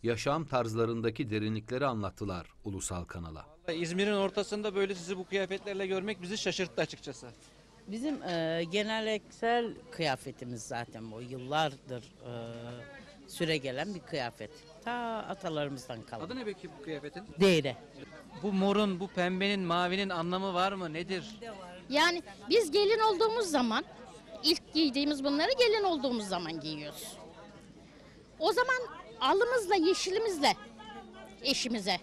Speaker 13: Yaşam tarzlarındaki derinlikleri anlattılar ulusal kanala.
Speaker 14: İzmir'in ortasında böyle sizi bu kıyafetlerle görmek bizi şaşırttı açıkçası.
Speaker 17: Bizim e, geleneksel kıyafetimiz zaten bu. Yıllardır e, süre gelen bir kıyafet. Ta atalarımızdan kalan.
Speaker 14: Adı ne peki bu kıyafetin?
Speaker 17: Değre.
Speaker 14: Bu morun, bu pembenin, mavinin anlamı var mı? Nedir?
Speaker 18: Yani biz gelin olduğumuz zaman ilk giydiğimiz bunları gelin olduğumuz zaman giyiyoruz. O zaman alımızla yeşilimizle eşimize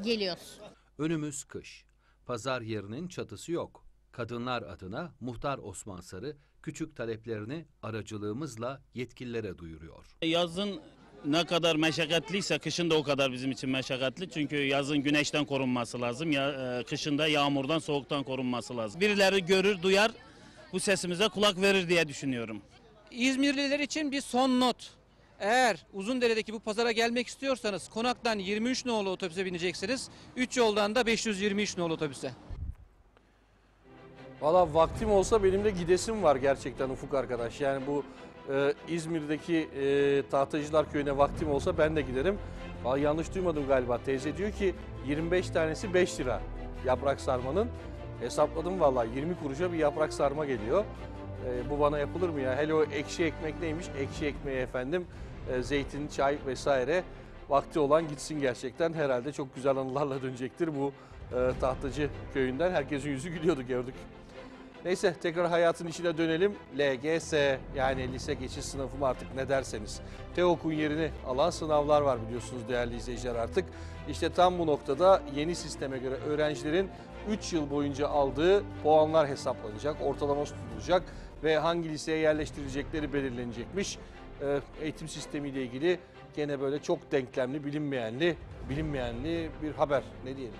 Speaker 18: geliyoruz.
Speaker 13: Önümüz kış. Pazar yerinin çatısı yok. Kadınlar adına Muhtar Osman Sarı küçük taleplerini aracılığımızla yetkililere duyuruyor.
Speaker 19: Yazın ne kadar meşakkatliyse kışın da o kadar bizim için meşakkatli. Çünkü yazın güneşten korunması lazım. Ya, e, kışın da yağmurdan, soğuktan korunması lazım. Birileri görür, duyar, bu sesimize kulak verir diye düşünüyorum.
Speaker 14: İzmirliler için bir son not. Eğer Uzundere'deki bu pazara gelmek istiyorsanız konaktan 23 nolu otobüse bineceksiniz. 3 yoldan da 523 nolu otobüse.
Speaker 1: Valla vaktim olsa benim de gidesim var gerçekten Ufuk arkadaş. Yani bu e, İzmir'deki e, Tahtacılar Köyü'ne vaktim olsa ben de giderim. Valla yanlış duymadım galiba. Teyze diyor ki 25 tanesi 5 lira yaprak sarmanın. Hesapladım valla 20 kuruşa bir yaprak sarma geliyor. E, bu bana yapılır mı ya? Hele o ekşi ekmek neymiş? Ekşi ekmeği efendim. E, zeytin, çay vesaire. Vakti olan gitsin gerçekten. Herhalde çok güzel anılarla dönecektir bu e, Tahtacı Köyü'nden. Herkesin yüzü gülüyordu gördük. Neyse tekrar hayatın içine dönelim. LGS yani lise geçiş sınavı mı artık ne derseniz. TEOK'un yerini alan sınavlar var biliyorsunuz değerli izleyiciler artık. İşte tam bu noktada yeni sisteme göre öğrencilerin 3 yıl boyunca aldığı puanlar hesaplanacak, ortalaması tutulacak ve hangi liseye yerleştirilecekleri belirlenecekmiş. Ee, Eğitim sistemiyle ilgili gene böyle çok denklemli, bilinmeyenli, bilinmeyenli bir haber ne diyelim.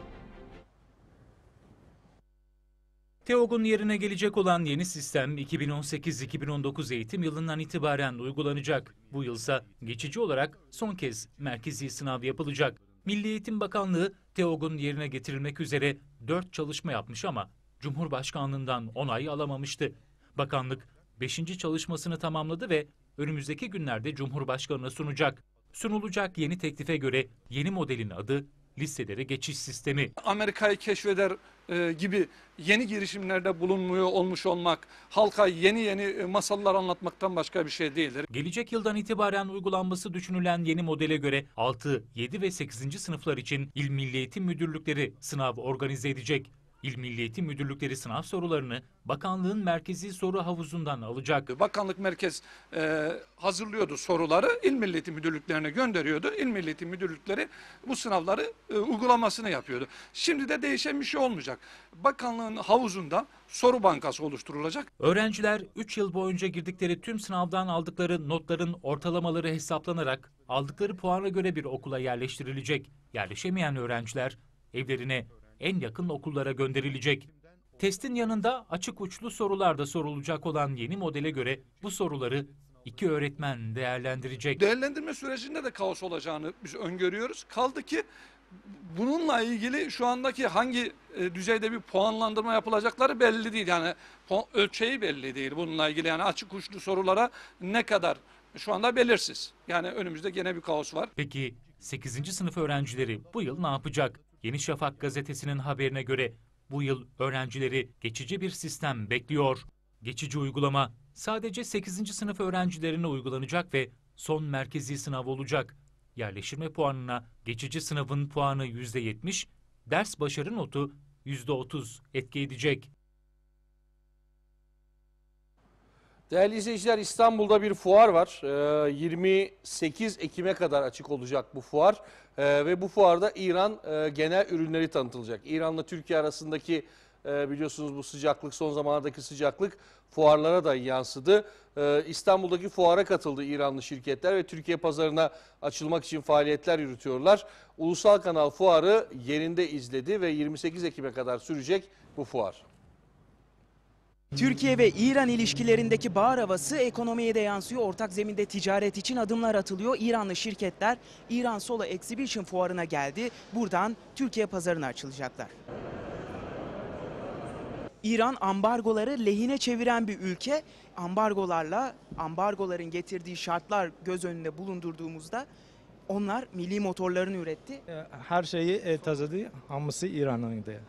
Speaker 3: TEOG'un yerine gelecek olan yeni sistem 2018-2019 eğitim yılından itibaren uygulanacak. Bu yılsa geçici olarak son kez merkezi sınav yapılacak. Milli Eğitim Bakanlığı TEOG'un yerine getirilmek üzere 4 çalışma yapmış ama Cumhurbaşkanlığından onay alamamıştı. Bakanlık 5. çalışmasını tamamladı ve önümüzdeki günlerde Cumhurbaşkanı'na sunacak. Sunulacak yeni teklife göre yeni modelin adı liselere geçiş sistemi.
Speaker 20: Amerika'yı keşfeder e, gibi yeni girişimlerde bulunmuyor olmuş olmak, halka yeni yeni e, masallar anlatmaktan başka bir şey değildir.
Speaker 3: Gelecek yıldan itibaren uygulanması düşünülen yeni modele göre 6, 7 ve 8. sınıflar için İl Milli Eğitim Müdürlükleri sınav organize edecek. İl Milli Eğitim Müdürlükleri sınav sorularını bakanlığın merkezi soru havuzundan alacak.
Speaker 20: Bakanlık merkez e, hazırlıyordu soruları, İl Milli Eğitim Müdürlüklerine gönderiyordu. İl Milli Eğitim Müdürlükleri bu sınavları e, uygulamasını yapıyordu. Şimdi de değişen bir şey olmayacak. Bakanlığın havuzunda soru bankası oluşturulacak.
Speaker 3: Öğrenciler 3 yıl boyunca girdikleri tüm sınavdan aldıkları notların ortalamaları hesaplanarak aldıkları puana göre bir okula yerleştirilecek. Yerleşemeyen öğrenciler evlerine en yakın okullara gönderilecek. Testin yanında açık uçlu sorular da sorulacak olan yeni modele göre bu soruları iki öğretmen değerlendirecek.
Speaker 20: Değerlendirme sürecinde de kaos olacağını biz öngörüyoruz. Kaldı ki bununla ilgili şu andaki hangi e, düzeyde bir puanlandırma yapılacakları belli değil. Yani ölçeği belli değil bununla ilgili. Yani açık uçlu sorulara ne kadar şu anda belirsiz. Yani önümüzde gene bir kaos var.
Speaker 3: Peki 8. sınıf öğrencileri bu yıl ne yapacak? Yeni Şafak gazetesinin haberine göre bu yıl öğrencileri geçici bir sistem bekliyor. Geçici uygulama sadece 8. sınıf öğrencilerine uygulanacak ve son merkezi sınav olacak. Yerleştirme puanına geçici sınavın puanı %70, ders başarı notu %30 etki edecek.
Speaker 1: Değerli izleyiciler İstanbul'da bir fuar var. Ee, 28 Ekim'e kadar açık olacak bu fuar. Ee, ve bu fuarda İran e, genel ürünleri tanıtılacak. İran'la Türkiye arasındaki e, biliyorsunuz bu sıcaklık son zamanlardaki sıcaklık fuarlara da yansıdı. Ee, İstanbul'daki fuara katıldı İranlı şirketler ve Türkiye pazarına açılmak için faaliyetler yürütüyorlar. Ulusal Kanal fuarı yerinde izledi ve 28 Ekim'e kadar sürecek bu fuar.
Speaker 21: Türkiye ve İran ilişkilerindeki bağır havası ekonomiye de yansıyor. Ortak zeminde ticaret için adımlar atılıyor. İranlı şirketler İran Solo Exhibition fuarına geldi. Buradan Türkiye pazarına açılacaklar. İran ambargoları lehine çeviren bir ülke. Ambargolarla, ambargoların getirdiği şartlar göz önünde bulundurduğumuzda onlar milli motorlarını üretti.
Speaker 22: Her şeyi e, tazadı. Hamısı İran'ındı.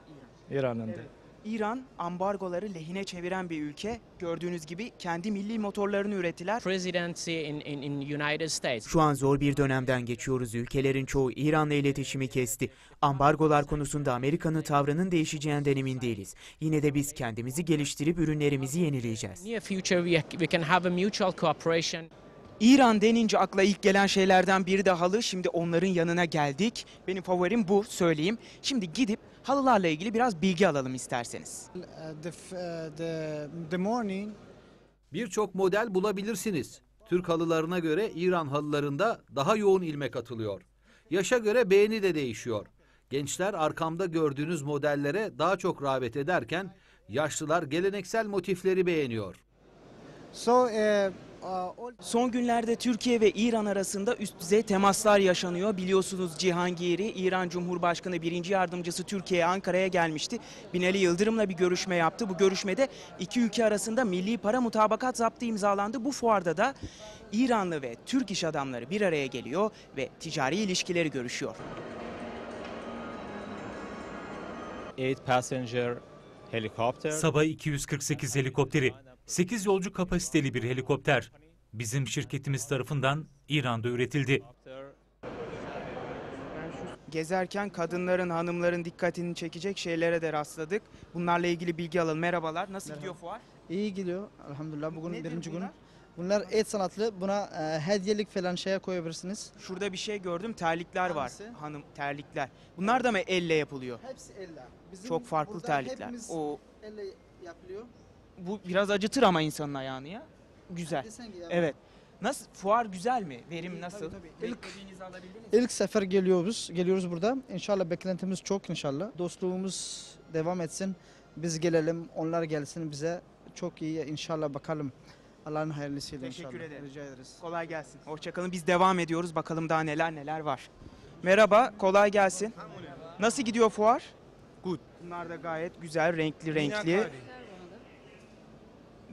Speaker 22: İran'ındı.
Speaker 21: İran ambargoları lehine çeviren bir ülke. Gördüğünüz gibi kendi milli motorlarını ürettiler.
Speaker 23: presidency in, in, in United States.
Speaker 21: Şu an zor bir dönemden geçiyoruz. Ülkelerin çoğu İran'la iletişimi kesti. Ambargolar konusunda Amerika'nın tavrının değişeceğinden emin değiliz. Yine de biz kendimizi geliştirip ürünlerimizi yenileyeceğiz.
Speaker 23: Near future we, we can have a mutual cooperation.
Speaker 21: İran denince akla ilk gelen şeylerden biri de halı. Şimdi onların yanına geldik. Benim favorim bu söyleyeyim. Şimdi gidip halılarla ilgili biraz bilgi alalım isterseniz.
Speaker 13: Birçok model bulabilirsiniz. Türk halılarına göre İran halılarında daha yoğun ilmek atılıyor. Yaşa göre beğeni de değişiyor. Gençler arkamda gördüğünüz modellere daha çok rağbet ederken yaşlılar geleneksel motifleri beğeniyor.
Speaker 21: Son günlerde Türkiye ve İran arasında üst düzey temaslar yaşanıyor. Biliyorsunuz Cihangiri, İran Cumhurbaşkanı birinci yardımcısı Türkiye'ye Ankara'ya gelmişti. Binali Yıldırım'la bir görüşme yaptı. Bu görüşmede iki ülke arasında milli para mutabakat zaptı imzalandı. Bu fuarda da İranlı ve Türk iş adamları bir araya geliyor ve ticari ilişkileri görüşüyor.
Speaker 24: Eight passenger helicopter.
Speaker 3: Sabah 248 helikopteri, 8 yolcu kapasiteli bir helikopter. Bizim şirketimiz tarafından İran'da üretildi.
Speaker 21: Gezerken kadınların, hanımların dikkatini çekecek şeylere de rastladık. Bunlarla ilgili bilgi alalım. Merhabalar. Nasıl gidiyor fuar?
Speaker 25: İyi gidiyor elhamdülillah. Bugün
Speaker 21: Nedir
Speaker 25: birinci
Speaker 21: bunlar?
Speaker 25: günü. Bunlar et sanatlı. Buna e, hediyelik falan şeye koyabilirsiniz.
Speaker 21: Şurada bir şey gördüm. Terlikler var.
Speaker 25: Hangisi?
Speaker 21: Hanım terlikler. Bunlar da mı elle yapılıyor?
Speaker 25: Hepsi elle. Bizim
Speaker 21: Çok farklı terlikler. O
Speaker 25: elle yapılıyor.
Speaker 21: Bu biraz acıtır ama insanın ayağını ya. Güzel.
Speaker 25: Desen ki ya.
Speaker 21: Evet. Nasıl fuar güzel mi? Verim nasıl?
Speaker 25: tabii, tabii. İlk-
Speaker 21: Beklediğinizi alabildiniz mi?
Speaker 25: İlk sefer geliyoruz. Geliyoruz burada. İnşallah beklentimiz çok inşallah. Dostluğumuz devam etsin. Biz gelelim, onlar gelsin bize. Çok iyi inşallah bakalım. Allah'ın hayırlısıyla
Speaker 21: Teşekkür
Speaker 25: inşallah.
Speaker 21: ederim.
Speaker 25: Rica ederiz.
Speaker 21: Kolay gelsin. Hoşçakalın. Biz devam ediyoruz. Bakalım daha neler neler var. Merhaba. Kolay gelsin. Nasıl gidiyor fuar? Good. Bunlar da gayet güzel, renkli renkli.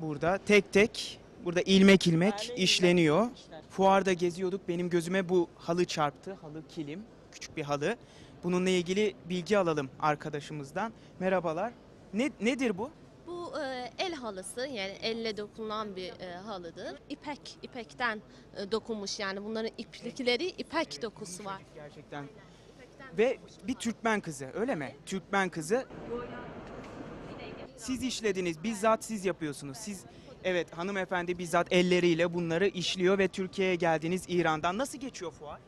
Speaker 21: Burada tek tek, burada ilmek ilmek işleniyor. Fuarda geziyorduk. Benim gözüme bu halı çarptı. Halı kilim. Küçük bir halı. Bununla ilgili bilgi alalım arkadaşımızdan. Merhabalar. Ne, nedir bu?
Speaker 26: Bu e, el halısı yani elle dokunulan bir e, halıdır. İpek, ipekten e, dokunmuş yani bunların iplikleri ipek dokusu var.
Speaker 21: Gerçekten. Ve bir Türkmen kızı öyle mi? Türkmen kızı. Siz işlediniz, bizzat siz yapıyorsunuz. Siz evet hanımefendi bizzat elleriyle bunları işliyor ve Türkiye'ye geldiniz İran'dan. Nasıl geçiyor fuar?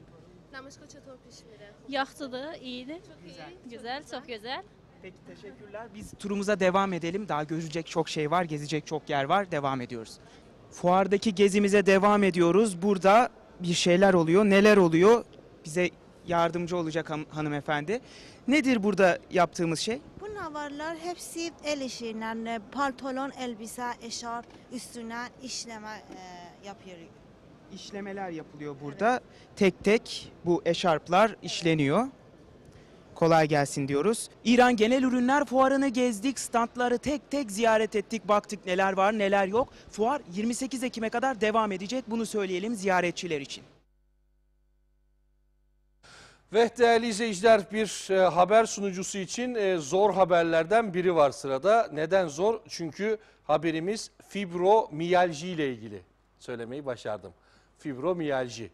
Speaker 27: Yaxşıdır, iyidir. Güzel. Güzel, çok güzel.
Speaker 21: Peki teşekkürler. Biz turumuza devam edelim. Daha görecek çok şey var, gezecek çok yer var. Devam ediyoruz. Fuardaki gezimize devam ediyoruz. Burada bir şeyler oluyor. Neler oluyor? Bize yardımcı olacak han- hanımefendi. Nedir burada yaptığımız şey?
Speaker 28: Bu navarlar hepsi el işiyle paltolon, elbise, eşarp üstüne işleme e,
Speaker 29: yapıyor.
Speaker 21: İşlemeler yapılıyor burada. Tek tek bu eşarplar işleniyor. Kolay gelsin diyoruz. İran Genel Ürünler Fuarı'nı gezdik. Standları tek tek ziyaret ettik. Baktık neler var neler yok. Fuar 28 Ekim'e kadar devam edecek. Bunu söyleyelim ziyaretçiler için.
Speaker 1: Ve değerli izleyiciler bir e, haber sunucusu için e, zor haberlerden biri var sırada. Neden zor? Çünkü haberimiz fibromiyalji ile ilgili. Söylemeyi başardım. Fibromiyalji.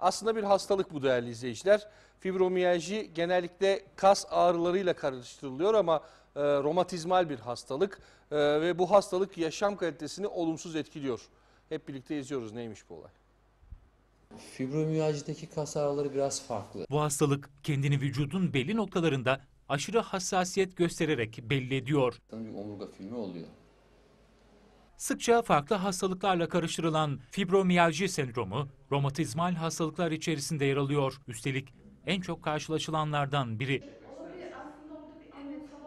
Speaker 1: Aslında bir hastalık bu değerli izleyiciler. Fibromiyalji genellikle kas ağrılarıyla karıştırılıyor ama e, romatizmal bir hastalık E, ve bu hastalık yaşam kalitesini olumsuz etkiliyor. Hep birlikte izliyoruz neymiş bu olay.
Speaker 30: Fibromiyajideki kas ağrıları biraz farklı.
Speaker 3: Bu hastalık kendini vücudun belli noktalarında aşırı hassasiyet göstererek belli ediyor.
Speaker 30: Bir omurga filmi oluyor.
Speaker 3: Sıkça farklı hastalıklarla karıştırılan fibromiyalji sendromu romatizmal hastalıklar içerisinde yer alıyor. Üstelik en çok karşılaşılanlardan biri.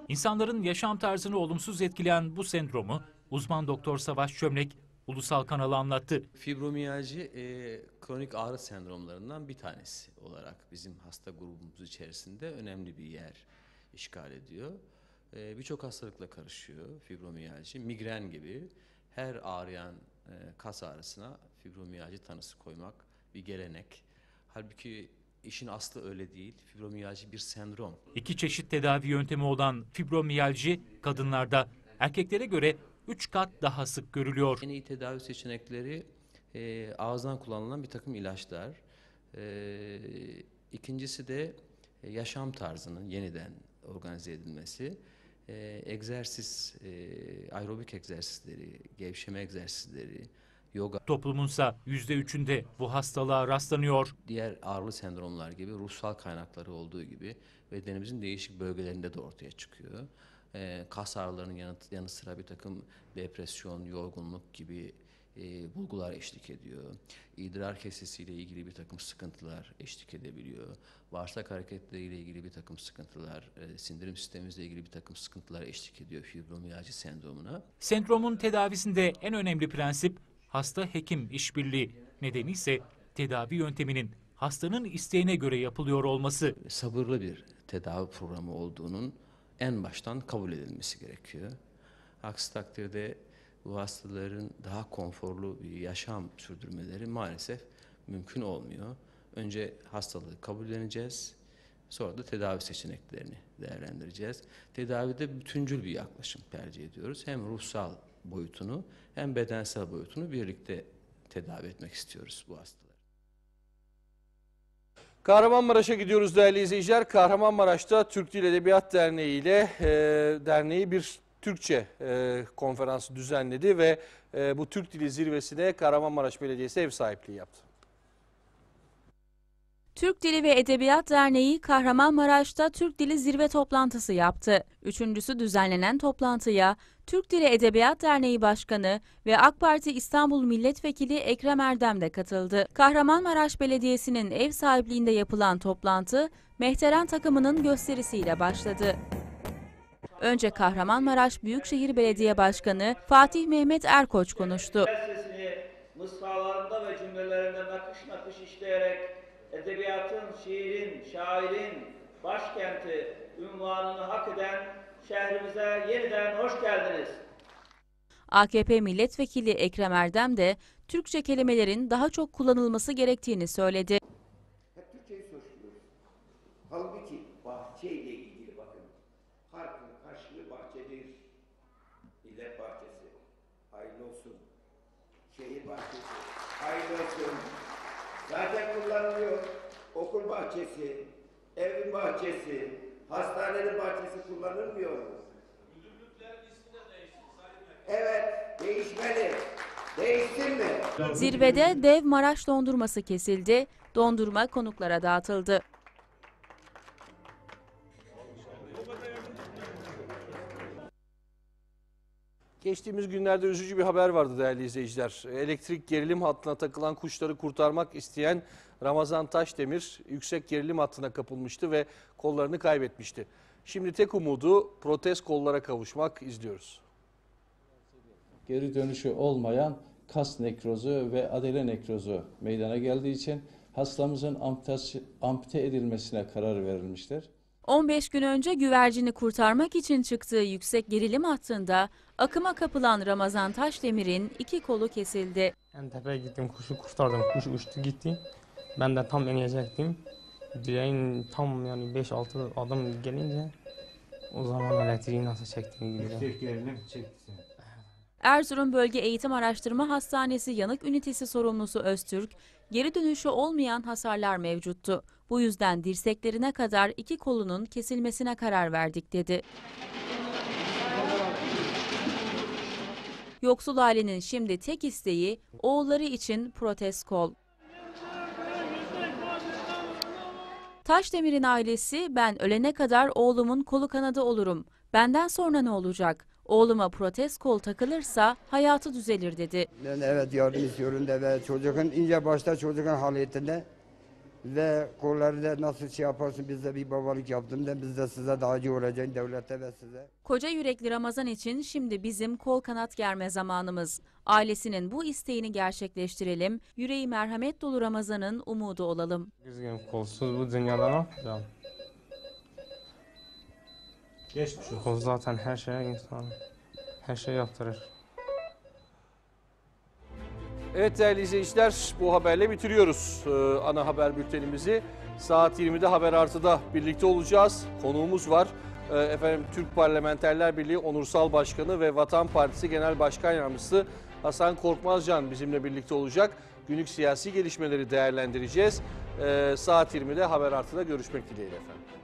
Speaker 3: İnsanların yaşam tarzını olumsuz etkileyen bu sendromu uzman doktor Savaş Çömlek ulusal kanala anlattı.
Speaker 30: Fibromiyalji e, kronik ağrı sendromlarından bir tanesi olarak bizim hasta grubumuz içerisinde önemli bir yer işgal ediyor. E, Birçok hastalıkla karışıyor fibromiyalji. Migren gibi her ağrıyan e, kas ağrısına fibromiyalji tanısı koymak bir gelenek. Halbuki işin aslı öyle değil. Fibromiyalji bir sendrom.
Speaker 3: İki çeşit tedavi yöntemi olan fibromiyalji kadınlarda erkeklere göre 3 kat daha sık görülüyor.
Speaker 30: En iyi tedavi seçenekleri e, ağızdan kullanılan bir takım ilaçlar. E, ikincisi de e, yaşam tarzının yeniden organize edilmesi. E, egzersiz, e, aerobik egzersizleri, gevşeme egzersizleri, yoga.
Speaker 3: Toplumunsa %3'ünde bu hastalığa rastlanıyor.
Speaker 30: Diğer ağrılı sendromlar gibi ruhsal kaynakları olduğu gibi bedenimizin değişik bölgelerinde de ortaya çıkıyor. Ee, kas ağrılarının yanı, yanı sıra bir takım depresyon, yorgunluk gibi e, bulgular eşlik ediyor. İdrar kesesiyle ilgili bir takım sıkıntılar eşlik edebiliyor. Bağırsak hareketleriyle ilgili bir takım sıkıntılar, e, sindirim sistemimizle ilgili bir takım sıkıntılar eşlik ediyor fibromiyalji sendromuna.
Speaker 3: Sendromun tedavisinde en önemli prensip hasta hekim işbirliği. Nedeni ise tedavi yönteminin hastanın isteğine göre yapılıyor olması.
Speaker 30: sabırlı bir tedavi programı olduğunun en baştan kabul edilmesi gerekiyor. Aksi takdirde bu hastaların daha konforlu bir yaşam sürdürmeleri maalesef mümkün olmuyor. Önce hastalığı kabulleneceğiz. Sonra da tedavi seçeneklerini değerlendireceğiz. Tedavide bütüncül bir yaklaşım tercih ediyoruz. Hem ruhsal boyutunu hem bedensel boyutunu birlikte tedavi etmek istiyoruz bu hastaları.
Speaker 1: Kahramanmaraş'a gidiyoruz değerli izleyiciler. Kahramanmaraş'ta Türk Dil Edebiyat Derneği ile e, derneği bir Türkçe e, konferansı düzenledi ve e, bu Türk Dili zirvesine Kahramanmaraş Belediyesi ev sahipliği yaptı.
Speaker 31: Türk Dili ve Edebiyat Derneği Kahramanmaraş'ta Türk Dili Zirve toplantısı yaptı. Üçüncüsü düzenlenen toplantıya Türk Dili Edebiyat Derneği Başkanı ve AK Parti İstanbul Milletvekili Ekrem Erdem de katıldı. Kahramanmaraş Belediyesi'nin ev sahipliğinde yapılan toplantı Mehteren takımının gösterisiyle başladı. Önce Kahramanmaraş Büyükşehir Belediye Başkanı Fatih Mehmet Erkoç konuştu.
Speaker 32: sesini mısralarında ve cümlelerinde nakış nakış işleyerek edebiyatın, şiirin, şairin başkenti ünvanını hak eden şehrimize yeniden hoş geldiniz.
Speaker 31: AKP Milletvekili Ekrem Erdem de Türkçe kelimelerin daha çok kullanılması gerektiğini söyledi.
Speaker 33: Hep Türkçeyi suçluyoruz. Halbuki bahçe ile ilgili bakın. Harfın karşılığı bahçedir. Millet bahçesi. Hayırlı olsun. Şehir bahçesi. Hayırlı olsun. Zaten kullanılıyor. Okul bahçesi, evin bahçesi, hastanenin bahçesi kullanılmıyor mu? Evet, değişmeli. Değişsin mi?
Speaker 31: Zirvede dev Maraş dondurması kesildi, dondurma konuklara dağıtıldı.
Speaker 1: Geçtiğimiz günlerde üzücü bir haber vardı değerli izleyiciler. Elektrik gerilim hattına takılan kuşları kurtarmak isteyen Ramazan Taşdemir yüksek gerilim hattına kapılmıştı ve kollarını kaybetmişti. Şimdi tek umudu protez kollara kavuşmak izliyoruz.
Speaker 34: geri dönüşü olmayan
Speaker 35: kas nekrozu ve adele nekrozu meydana geldiği için hastamızın ampute edilmesine karar verilmiştir.
Speaker 9: 15 gün önce güvercini kurtarmak için çıktığı yüksek gerilim hattında akıma kapılan Ramazan Taşdemir'in iki kolu kesildi.
Speaker 10: En tepeye gittim kuşu kurtardım. Kuş uçtu gitti. Ben de tam inecektim. Direğin tam yani 5-6 adım gelince o zaman elektriği nasıl çektiğini biliyorum.
Speaker 9: Erzurum Bölge Eğitim Araştırma Hastanesi Yanık Ünitesi sorumlusu Öztürk, geri dönüşü olmayan hasarlar mevcuttu. Bu yüzden dirseklerine kadar iki kolunun kesilmesine karar verdik dedi. Yoksul ailenin şimdi tek isteği oğulları için protez kol. Taşdemir'in ailesi ben ölene kadar oğlumun kolu kanadı olurum. Benden sonra ne olacak? Oğluma protez kol takılırsa hayatı düzelir dedi.
Speaker 31: Ben evet yardım istiyorum da ve çocuğun ince başta çocuğun haletinde ve kolları da nasıl şey yaparsın biz de bir babalık yaptım da biz de size daha iyi olacak devlete ve size.
Speaker 9: Koca yürekli Ramazan için şimdi bizim kol kanat germe zamanımız. Ailesinin bu isteğini gerçekleştirelim. Yüreği merhamet dolu Ramazan'ın umudu olalım.
Speaker 10: Üzgünüm kolsuz bu dünyada ne yapacağım?
Speaker 1: Geçmiş olsun.
Speaker 10: Kol zaten her şeye insan her şey yaptırır.
Speaker 1: Evet değerli izleyiciler bu haberle bitiriyoruz ee, ana haber bültenimizi. Saat 20'de Haber Artı'da birlikte olacağız. Konuğumuz var. Ee, efendim Türk Parlamenterler Birliği Onursal Başkanı ve Vatan Partisi Genel Başkan Yardımcısı Hasan Korkmazcan bizimle birlikte olacak. Günlük siyasi gelişmeleri değerlendireceğiz. Ee, saat 20'de Haber Artı'da görüşmek dileğiyle efendim.